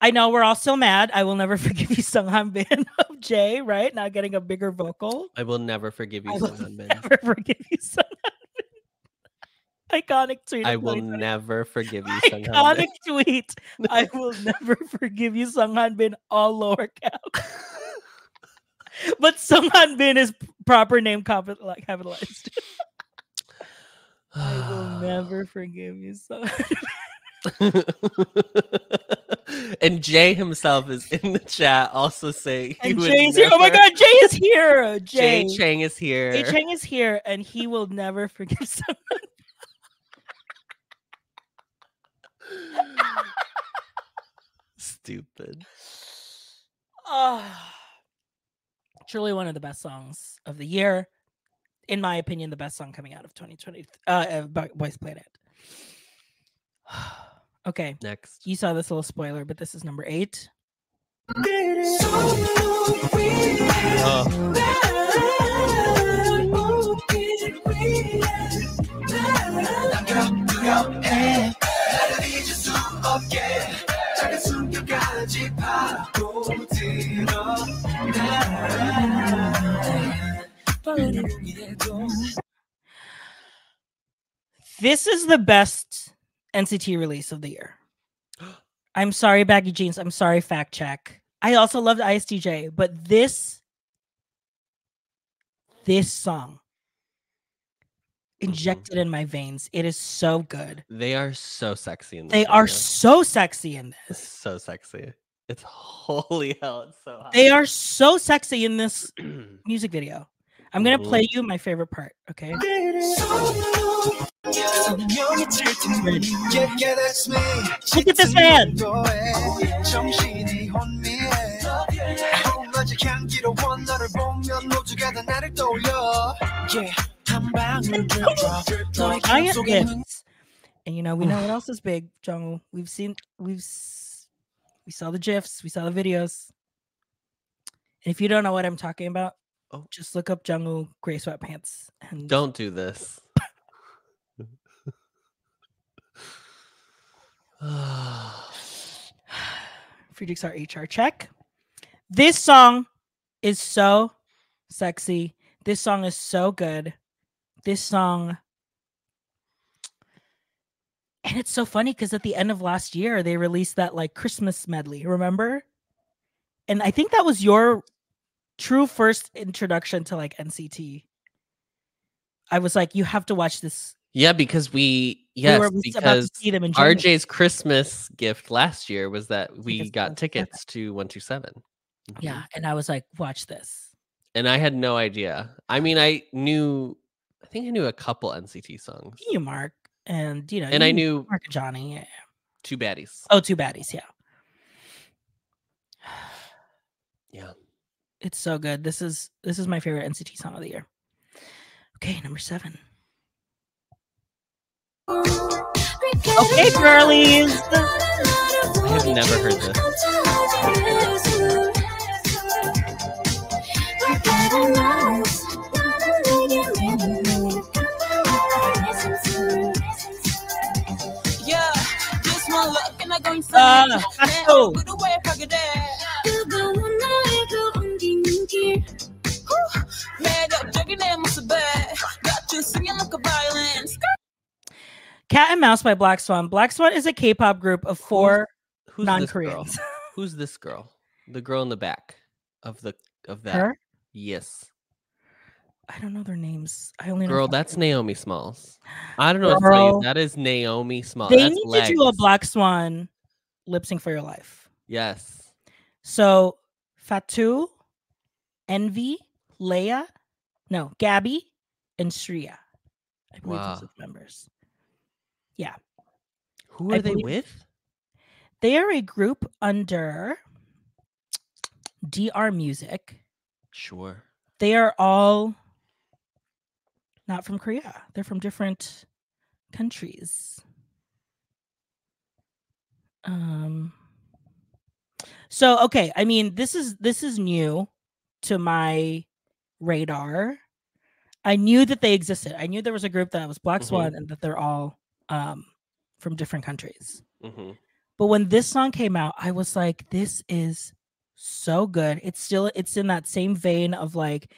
I know we're all still mad. I will never forgive you, Sung Hanbin of Jay, right? Not getting a bigger vocal. I will never forgive you, Sung Hanbin. never forgive you, Sunghan. Iconic tweet. I will 2020. never forgive you, Sunghan Iconic tweet. I will never forgive you, Sung Hanbin, all lower cap. But Sung Hanbin is proper name capitalized. I will never forgive you, Sunghan. and Jay himself is in the chat also saying he And would Jay's here. Oh my God, Jay is here. Jay Jay. Chang is here. Jay Chang is here, and he will never forgive Sunghan. Stupid. Oh, truly one of the best songs of the year. In my opinion, the best song coming out of 2020, uh, uh Bo- Boys Planet. okay, Next. you saw this little spoiler, but this is number eight. Oh, This is the best NCT release of the year. I'm sorry, Baggy Jeans. I'm sorry, Fact Check. I also loved ISTJ, but this, this song Mm-hmm. injected in my veins. It is so good. they are so sexy in this They are so sexy in this. so sexy. It's holy hell. It's so hot. They are so sexy in this music video. I'm gonna play mm-hmm. you my favorite part. Okay. Look at this man. Giant gifts. And you know, we know what else is big, Jungle. We've seen, we've, we saw the gifs, we saw the videos. And if you don't know what I'm talking about, Oh. just look up Jungle gray sweatpants and Don't do this. Friedrich's our HR check. This song is so sexy. This song is so good. This song. And it's so funny because at the end of last year, they released that like Christmas medley, remember? And I think that was your true first introduction to like NCT. I was like, you have to watch this. yeah, because we We yes, to because see them in Germany. RJ's Christmas gift last year was that we got tickets to 127. Mhm. Yeah. And I was like, watch this. And I had no idea. I mean, I knew I think I knew a couple NCT songs. You, Mark. And, you know, And I knew Mark and Johnny. Yeah. two baddies. Oh, two baddies. Yeah. Yeah. It's so good. This is this is my favorite NCT song of the year. Okay, number seven. Okay, girlies. I have never heard this. Ah, a violin. Cat and Mouse by Black Swan. Black Swan is a K-pop group of four Who's this non-Koreans. Who's this girl? The girl in the back of the of that. Her? Yes. I don't know their names. I only Girl, five. that's Naomi Smalls. I don't know what to tell Girl. That is Naomi Smalls. They That's need to do a. Black Swan lip sync for your life. Yes. So Fatou, NVee, Leia, no, Gabi, and Sriya. I believe Wow. those are the members. Yeah. Who I are they with? They are a group under DR Music. Sure. They are all not from Korea. They're from different countries. Um so okay, I mean this is this is new to my radar. I knew that they existed. I knew there was a group that was Black. Swan and that they're all um from different countries. hmm But when this song came out, I was like, this is so good. It's still it's in that same vein of like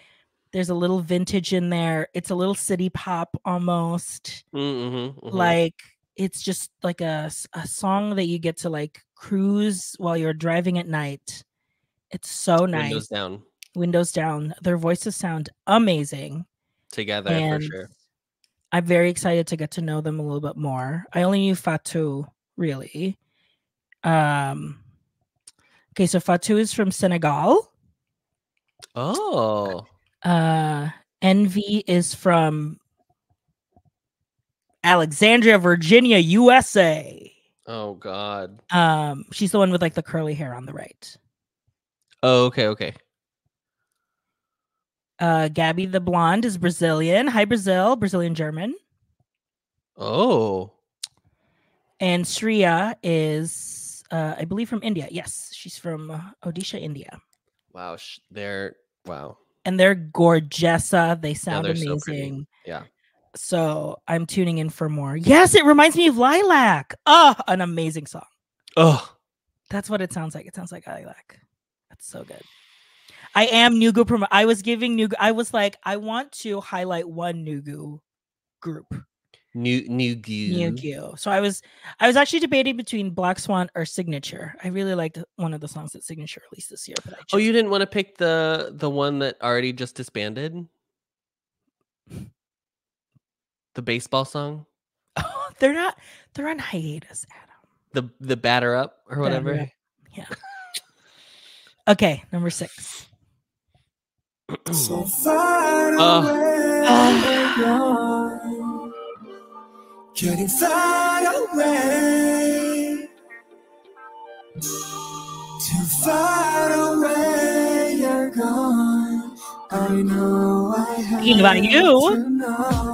there's a little vintage in there. It's a little city pop almost. Mm-hmm, Like it's just like a, a song that you get to like cruise while you're driving at night. It's so nice. Windows down Windows down. Their voices sound amazing. together and for sure. I'm very excited to get to know them a little bit more. I only knew Fatou really. Um okay, so Fatou is from Senegal. Oh. Uh Envy is from Alexandria, Virginia, USA. Oh God. Um she's the one with like the curly hair on the right. Oh, okay, okay. Uh Gabi the blonde is Brazilian. Hi Brazil, Brazilian German. Oh. And Sriya is uh I believe from India. Yes, she's from Odisha, India. Wow. sh- They're wow. and they're gorgeous. They sound they're so amazing. Yeah. So I'm tuning in for more. Yes, it reminds me of Lilac. Oh, an amazing song. Oh. That's what it sounds like. It sounds like Lilac. That's so good. I am Nugu promo. I was giving Nugu. I was like, I want to highlight one Nugu group. New new goo. Nugu. So I was, I was actually debating between Black Swan or Signature. I really liked one of the songs that Signature released this year, but I oh, just- Oh, you didn't want to pick the the one that already just disbanded? The baseball song? Oh, they're not. They're on hiatus, Adam. The the batter up or whatever? Up. Yeah. okay, number six. So far Oh. away, gone. getting far away, too far away. You're gone. I know I have Thinking about you.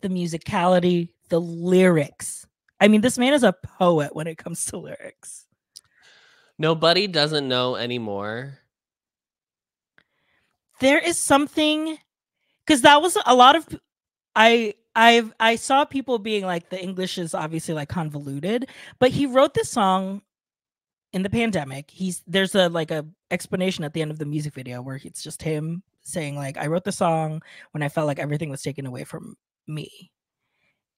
the musicality, the lyrics. I mean, this man is a poet when it comes to lyrics. Nobody doesn't know anymore. There is something because that was a lot of I I've I saw people being like the English is obviously like convoluted, but he wrote this song in the pandemic. He's there's a like a explanation at the end of the music video where it's just him saying like I wrote the song when I felt like everything was taken away from me.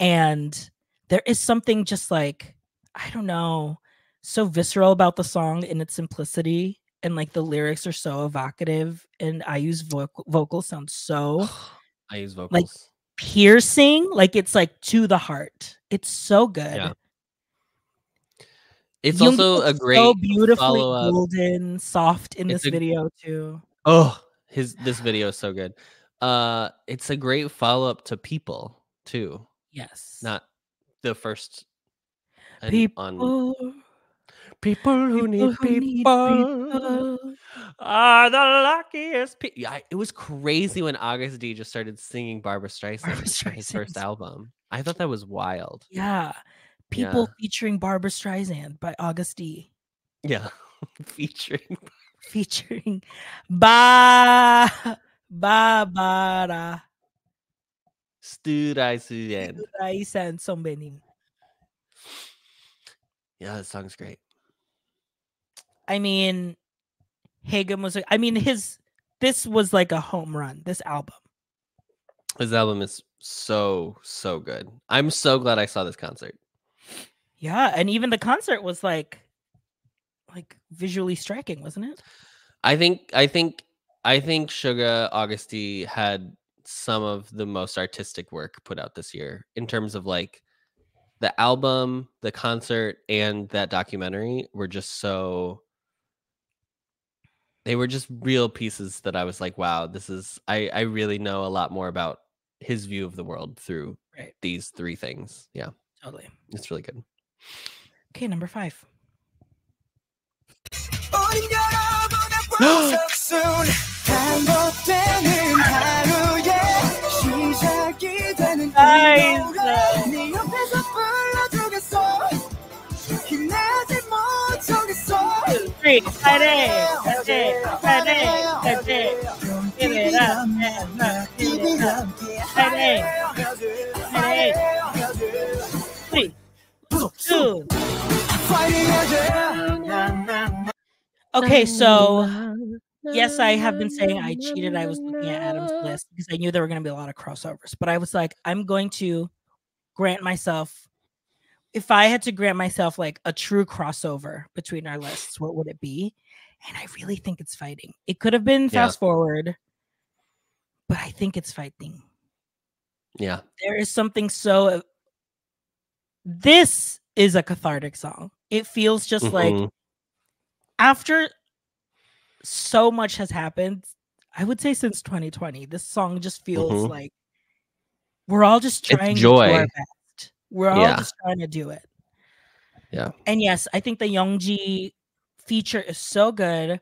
And there is something just like I don't know, so visceral about the song in its simplicity and like the lyrics are so evocative and I use vocal sounds so I use vocals. Like piercing, like it's like to the heart. It's so good. Yeah. it's Yoongi also a great so beautifully golden, soft in It's this a- video too. Oh, his this video is so good. Uh, it's a great follow up to People too, Yes. not the first. people. on people who people need who need people, people. are the luckiest. people. yeah, it was crazy when Agust D just started singing Barbra Streisand Barbra for his first album. I thought that was wild. Yeah. People Yeah. featuring Barbra Streisand by Agust D. Yeah, featuring Featuring Ba Barbara Sturai Sudan. Sombenin. Yeah, that song's great. I mean, Hagen was. I mean, his this was like a home run. This album. His album is so so good. I'm so glad I saw this concert. Yeah, and even the concert was like, like visually striking, wasn't it? I think I think I think Suga Agust D had some of the most artistic work put out this year in terms of like the album, the concert, and that documentary were just so they were just real pieces that I was like, wow, this is I I really know a lot more about his view of the world through right. these three things. Yeah. Totally. It's really good. Okay, number 5. Friday. Okay, so yes, I have been saying I cheated. I was looking at Adam's list because I knew there were going to be a lot of crossovers. But I was like, I'm going to grant myself, if I had to grant myself like a true crossover between our lists, what would it be? And I really think it's fighting. It could have been Yeah. fast forward, but I think it's fighting. Yeah. There is something so. This is a cathartic song. It feels just like Mhm. after so much has happened, I would say since 2020, this song just feels Mhm. like we're all just It's trying to do our joy. We're all Yeah. just trying to do it. Yeah. And yes, I think the Youngji feature is so good.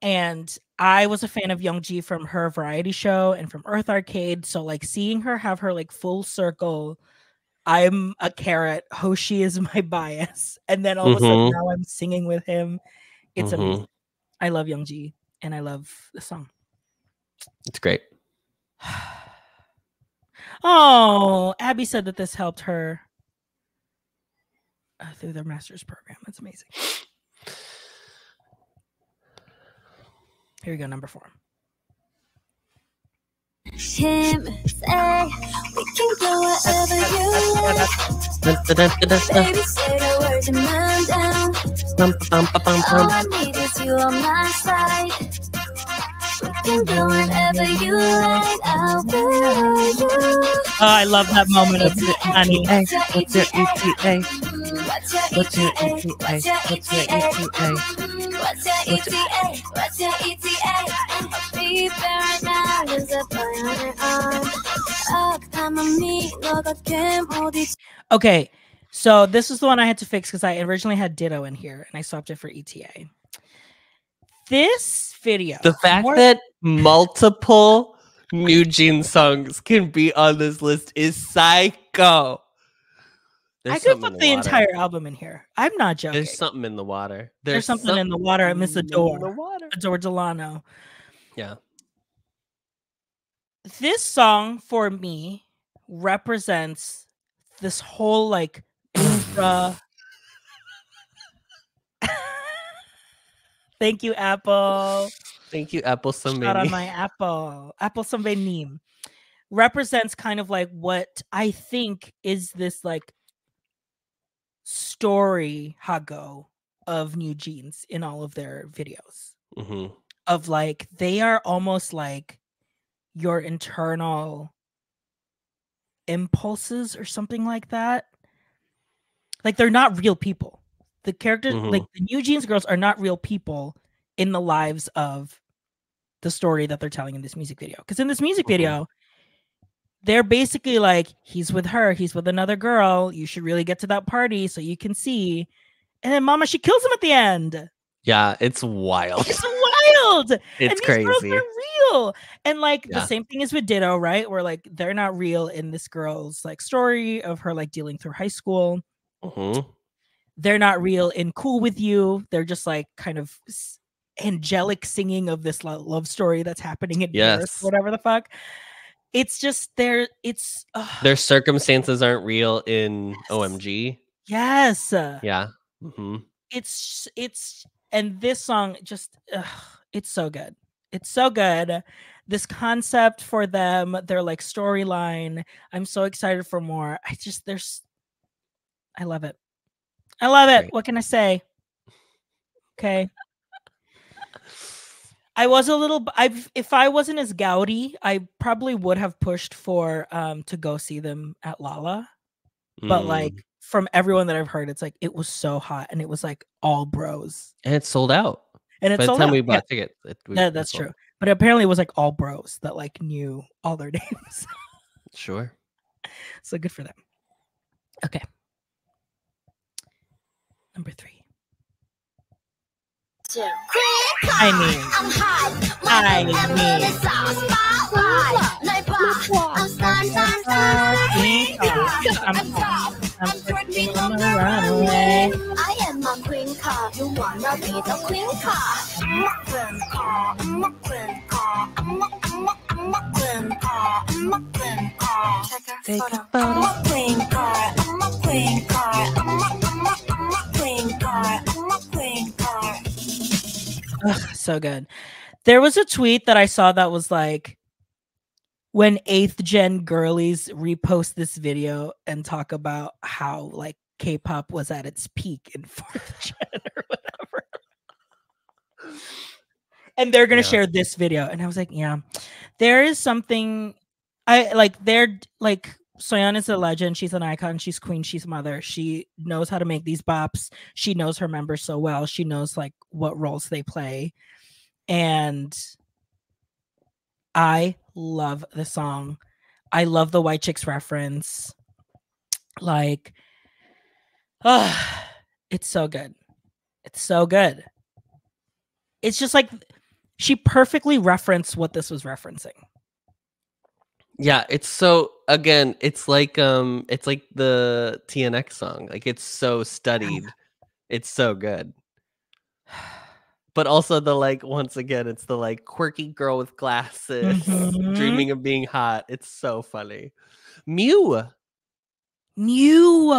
And I was a fan of Youngji from her variety show and from Earth Arcade. So like seeing her have her like full circle, I'm a Carat. Hoshi is my bias. And then all of a sudden Mhm. now I'm singing with him. It's Mhm. amazing. I love Youngji and I love the song. It's great. Oh, Abby said that this helped her uh, through their master's program. That's amazing. Here we go, number four. Him say we can go wherever you like. Baby, say the words and. All I need is you on my side. We can go you like. I'll be. Oh, I love that moment of it, honey. What's your ETA? What's your ETA? What's your ETA? What's your ETA? What's your ETA? Be very nice Okay, so this is the one I had to fix because I originally had Ditto in here and I swapped it for ETA. This video. The fact more- that multiple New Jeans songs can be on this list is psycho. I could put in the entire album in here. I'm not joking. There's something in the water. There's something in the water. I miss something Adore. the water. Adore Delano. Yeah. This song for me represents this whole like ultra. Thank you, Apple. Thank you, Apple. So Shout out my Apple. Apple Sombenim represents kind of like what I think is this like story hago of New Jeans in all of their videos. hmm Of like they are almost like your internal impulses or something like that. Like they're not real people. The characters, Mhm. like the New Jeans girls, are not real people in the lives of the story that they're telling in this music video. Because in this music video, they're basically like, he's with her, he's with another girl. You should really get to that party so you can see. And then Mama, she kills him at the end. Yeah, it's wild. It's wild. It's and these girls crazy. real. And like Yeah. the same thing is with Ditto, right? Where like they're not real in this girl's like story of her like dealing through high school. Mhm. They're not real in Cool with You. They're just like kind of s- angelic singing of this lo- love story that's happening in Paris, Yes. whatever the fuck. It's just there. It's Their circumstances aren't real in OMG. yes. Yeah. hmm it's it's and this song just it's so good it's so good this concept for them their like storyline i'm so excited for more i just there's i love it i love it Great. what can i say okay i was a little i if i wasn't as gouty i probably would have pushed for um to go see them at Lolla but Mm. like from everyone that I've heard, it's like it was so hot and it was like all bros. and it's sold out. And it's By the time out. we Yeah, bought tickets, it, we- yeah, that's true. But apparently it was like all bros that like knew all their names. Sure. so good for them. Okay. Number three. I mean, I mean, I'm freaking on the runaway. I am a queen card. You wanna be the queen card? I'm a queen card. I'm a queen card. I'm a, I'm a, I'm a queen card. I'm a queen card. Take a photo. I'm a queen card. I'm a queen card. I'm a, Ugh, so good. There was a tweet that I saw that was like, when eighth gen girlies repost this video and talk about how like K-pop was at its peak in fourth gen or whatever. And they're gonna Yeah. share this video. And I was like, yeah, there is something I like they're like Soyeon is a legend. She's an icon. She's queen. She's mother. She knows how to make these bops. She knows her members so well. She knows like what roles they play. And I love the song. I love the White Chicks reference. Like, ah, it's so good. It's so good. It's just like she perfectly referenced what this was referencing. Yeah, it's so again, it's like um it's like the TNX song. Like it's so studied. It's so good. But also the like once again, it's the like quirky girl with glasses Mhm. dreaming of being hot. It's so funny. Mew. Mew,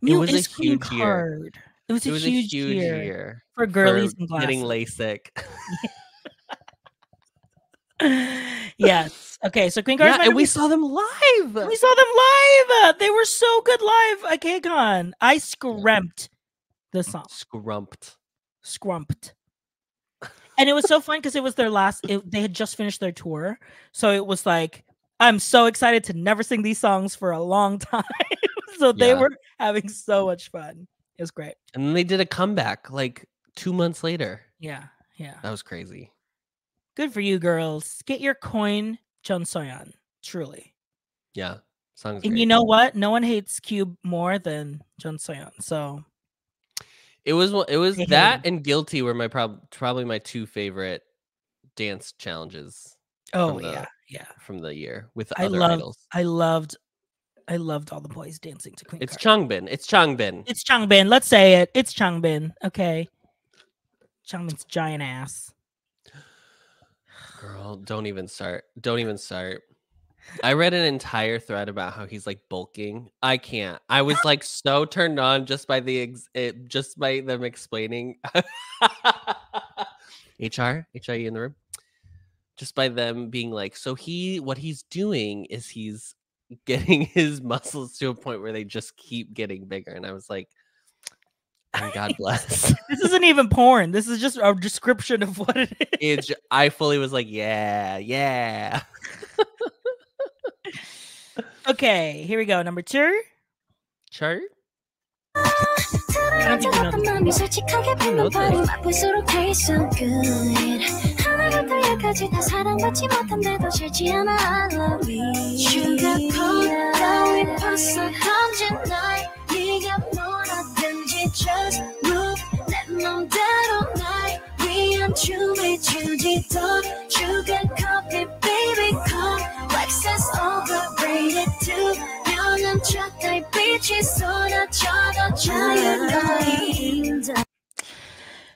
Mew was a is queen huge year. card. It was, It a, was huge a huge year, year, for girlies for and glasses. getting LASIK. Yes. Okay. So Queen Card. yeah, and we saw them live. we saw them live. They were so good live at KCON. I scrumped the song. Scrumped. Scrumped. And it was so fun because it was their last. It, they had just finished their tour, so it was like I'm so excited to never sing these songs for a long time. so they Yeah. were having so much fun. It was great. And then they did a comeback like two months later. Yeah. Yeah. That was crazy. Good for you, girls. Get your coin, Jeon Soyeon. Truly. Yeah. Songs And great. you know what? No one hates Cube more than Jeon Soyeon. So It was it was that and guilty were my prob- probably my two favorite dance challenges oh the- yeah, yeah. from the year with I other loved idols. I loved I loved all the boys dancing to Queen It's. Changbin. It's Changbin. It's Changbin. Let's say it. It's Changbin. Okay. Changbin's giant ass. Girl, don't even start. Don't even start. I read an entire thread about how he's like bulking. I can't. I was like so turned on just by the ex- it, just by them explaining HR, HIE in the room. Just by them being like, so he what he's doing is he's getting his muscles to a point where they just keep getting bigger. And I was like, and God bless. This isn't even porn. This is just a description of what it is. it's ju- I fully was like, yeah, yeah. Okay, here we go. Number two. Chart? don't think you know this. 마음이 솔직하게 I know 뱉는 발이 맛볼수록 taste so good 하나가 더 때까지 다 사랑받지 못한데도 싫지 않아 I love you Sugarcoat 따위 벌써 던진 날 네 춤을 추지도 Sugarcoat me baby come Wax is overrated too 명은 첫달 빛이 쏟아져도 자유로이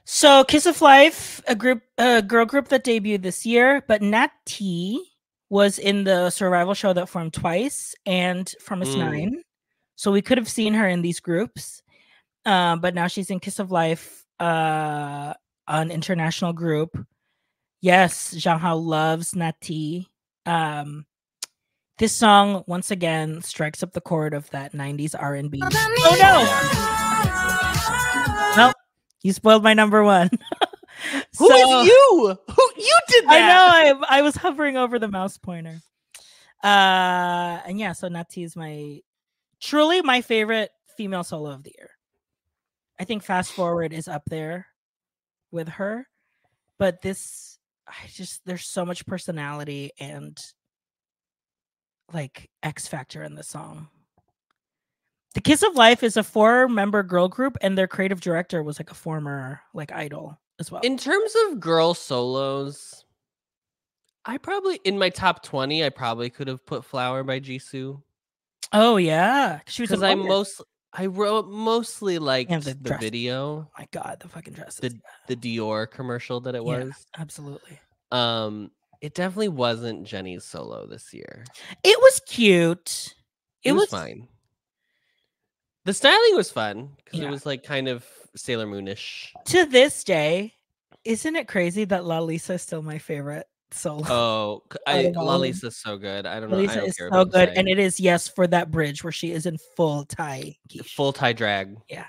So Kiss of Life, a group, a girl group that debuted this year, but Nat T was in the survival show that formed twice and from Miss Mm. Nine. So we could have seen her in these groups. Uh, but now she's in Kiss of Life, uh, an international group. Yes, Zhang Hao loves Natty. Um, this song once again strikes up the chord of that 90s R&B. Oh no! Well, you spoiled my number one. Who is So- you? Who you did that? I know. I, I was hovering over the mouse pointer. Uh, and yeah, so Natty is my truly my favorite female solo of the year. I think Fast Forward is up there with her, but this, I just there's so much personality and like X factor in the song. The Kiss of Life is a four-member girl group, and their creative director was like a former like idol as well. In terms of girl solos, I probably in my top twenty, I probably could have put "Flower" by Jisoo oh yeah, she was because I most I wrote mostly like the the, video, my god, the fucking dresses. the the Dior commercial that it Yeah. was. Absolutely. Um, it definitely wasn't Jennie's solo this year. It was cute. It, was, fine. The styling was fun because Yeah. it was like kind of Sailor Moonish. To this day, isn't it crazy that Lalisa is still my favorite solo? Oh, c- Out I of all of them. Lalisa's so good. I don't know. La I Lisa don't is care so what good, and it is yes for that bridge where she is in full Thai. quiche. full Thai drag. Yeah.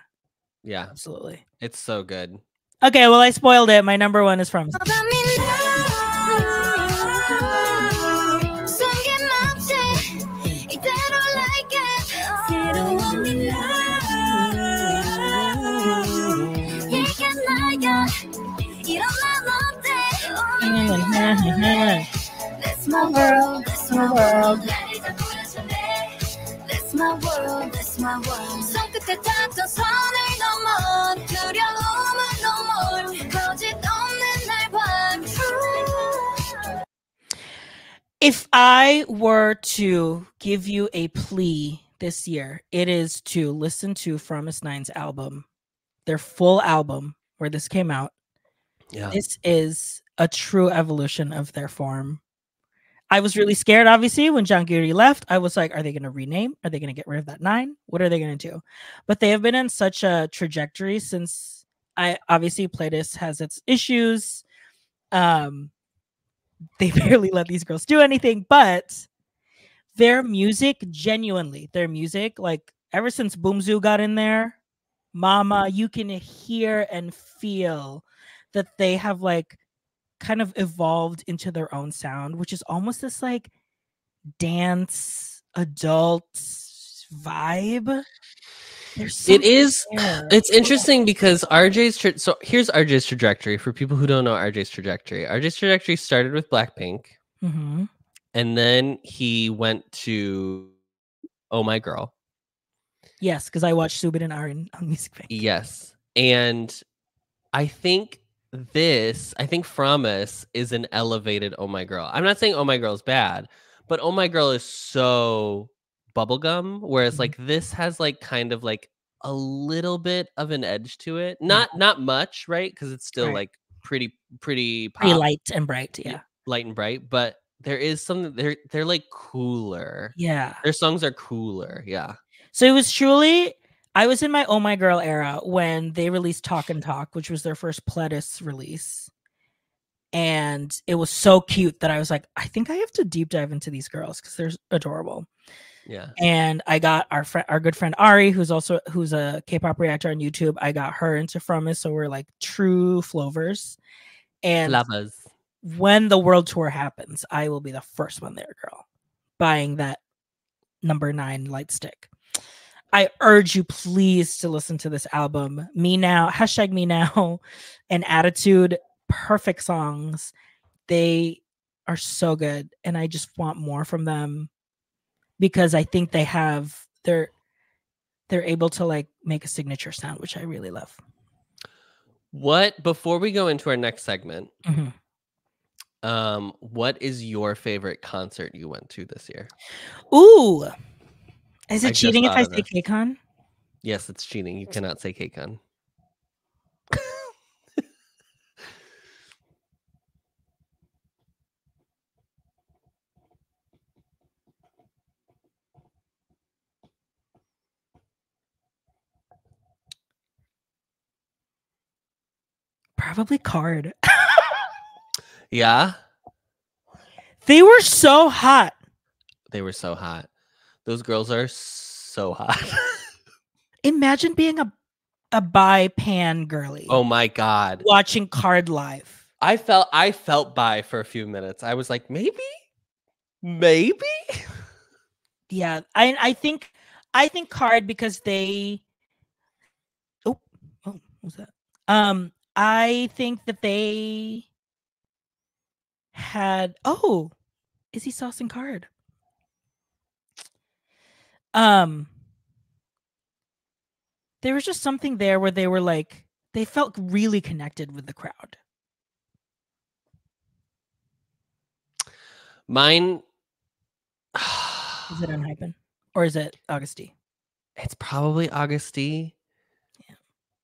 Yeah, Absolutely. it's so good. Okay, well I spoiled it. My number one is from That's my world, that's my world. That's my world, that's my world. If I were to give you a plea this year, it is to listen to fromis_9's album, their full album where this came out. Yeah. This is a true evolution of their form. I was really scared, obviously, when Jang Gyuri left. I was like, are they going to rename? Are they going to get rid of that nine? What are they going to do? But they have been in such a trajectory since I obviously Pledis has its issues. Um, they barely let these girls do anything, but their music, genuinely, their music, like ever since BUMZU got in there, Mama, you can hear and feel that they have like kind of evolved into their own sound, which is almost this like dance adult vibe. It is. there. It's interesting because RJ's tra- so here's RJ's trajectory for people who don't know RJ's trajectory. RJ's trajectory started with Blackpink, Mhm. and then he went to Oh My Girl. Yes, because I watched Subin and Arin on Music Bank. Yes, and I think this, I think fromis is an elevated Oh My Girl. I'm not saying Oh My Girl is bad, but Oh My Girl is so bubblegum, whereas like mm-hmm. this has like kind of like a little bit of an edge to it. Not not much, right? Because it's still Right. like pretty pretty pop, Pretty light and bright. Yeah. light and bright, but there is something they're they're like cooler. Yeah. Their songs are cooler. Yeah. So it was truly, I was in my Oh My Girl era when they released Talk and Talk, which was their first Pledis release. And it was so cute that I was like, I think I have to deep dive into these girls because they're adorable. Yeah. And I got our friend, our good friend Ari, who's also who's a K-pop reactor on YouTube. I got her into fromis, so we're like true Flovers. And Lovers. when the world tour happens, I will be the first one there, girl, buying that number nine light stick. I urge you, please, to listen to this album. Me now, hashtag me now, and attitude, perfect songs. they are so good and I just want more from them because I think they have they're they're able to like make a signature sound, which I really love. What before we go into our next segment, Mhm. um, what is your favorite concert you went to this year? Ooh. Is it just cheating if I say. KCON? Yes, it's cheating. You cannot say KCON. Probably KARD. Yeah, they were so hot. they were so hot. Those girls are so hot. Imagine being a a bi pan girly oh my god. watching KARD live. I felt I felt bi for a few minutes. I was like, maybe, maybe. Yeah, I I think I think KARD because they oh oh what was that? Um I think that they had oh is he sauce and KARD? Um there was just something there where they were like they felt really connected with the crowd. Mine. Is it ENHYPEN? Or is it Agust D? it's probably Agust D. Yeah.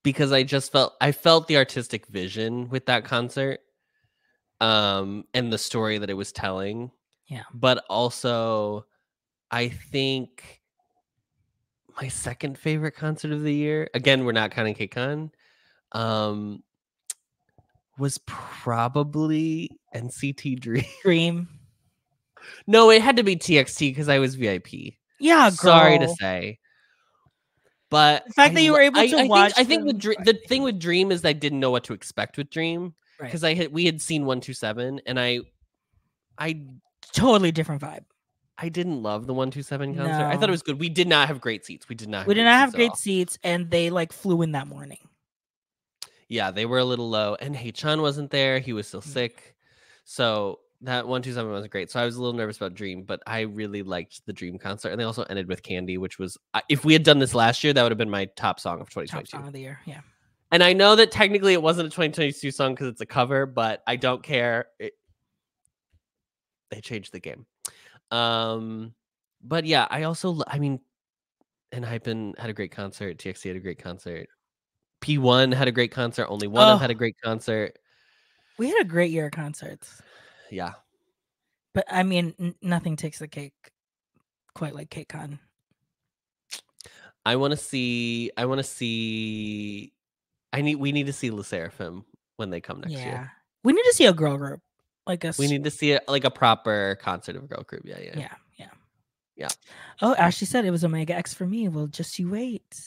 Because I just felt I felt the artistic vision with that concert. Um and the story that it was telling. Yeah. But also I think my second favorite concert of the year, again, we're not counting KCON, um was probably NCT Dream. Dream. No, it had to be TXT because I was VIP. Yeah, Sorry to say. But The fact I that you were able I- to I think- watch I think with them Dre- right. the thing with Dream is I didn't know what to expect with Dream Right. because I had we had seen one two seven and I I Totally different vibe. I didn't love the one two seven concert. I thought it was good. We did not have great seats. We did not. We did not have great all. seats, and they like flew in that morning. Yeah, they were a little low, and Haechan wasn't there. He was still Mm. sick, so that one two seven was great. So I was a little nervous about Dream, but I really liked the Dream concert, and they also ended with Candy, which was if we had done this last year, that would have been my top song of Top 2022. song of the year. Yeah. And I know that technically it wasn't a 2022 song because it's a cover, but I don't care. It, they changed the game. Um, but yeah, I also, I mean, ENHYPEN had a great concert. TXT had a great concert. P1 had a great concert. Only one of had a Oh. great concert. We had a great year of concerts, Yeah. but I mean, n- nothing takes the cake quite like KCON. I want to see, I want to see, I need, we need to see LE SSERAFIM when they come next yeah. year. We need to see a girl group, like a We need to see it like a proper concert of a girl group. Yeah. Yeah. yeah, yeah, Yeah. Oh, Ashley said it was Omega X for me. Well, just you wait.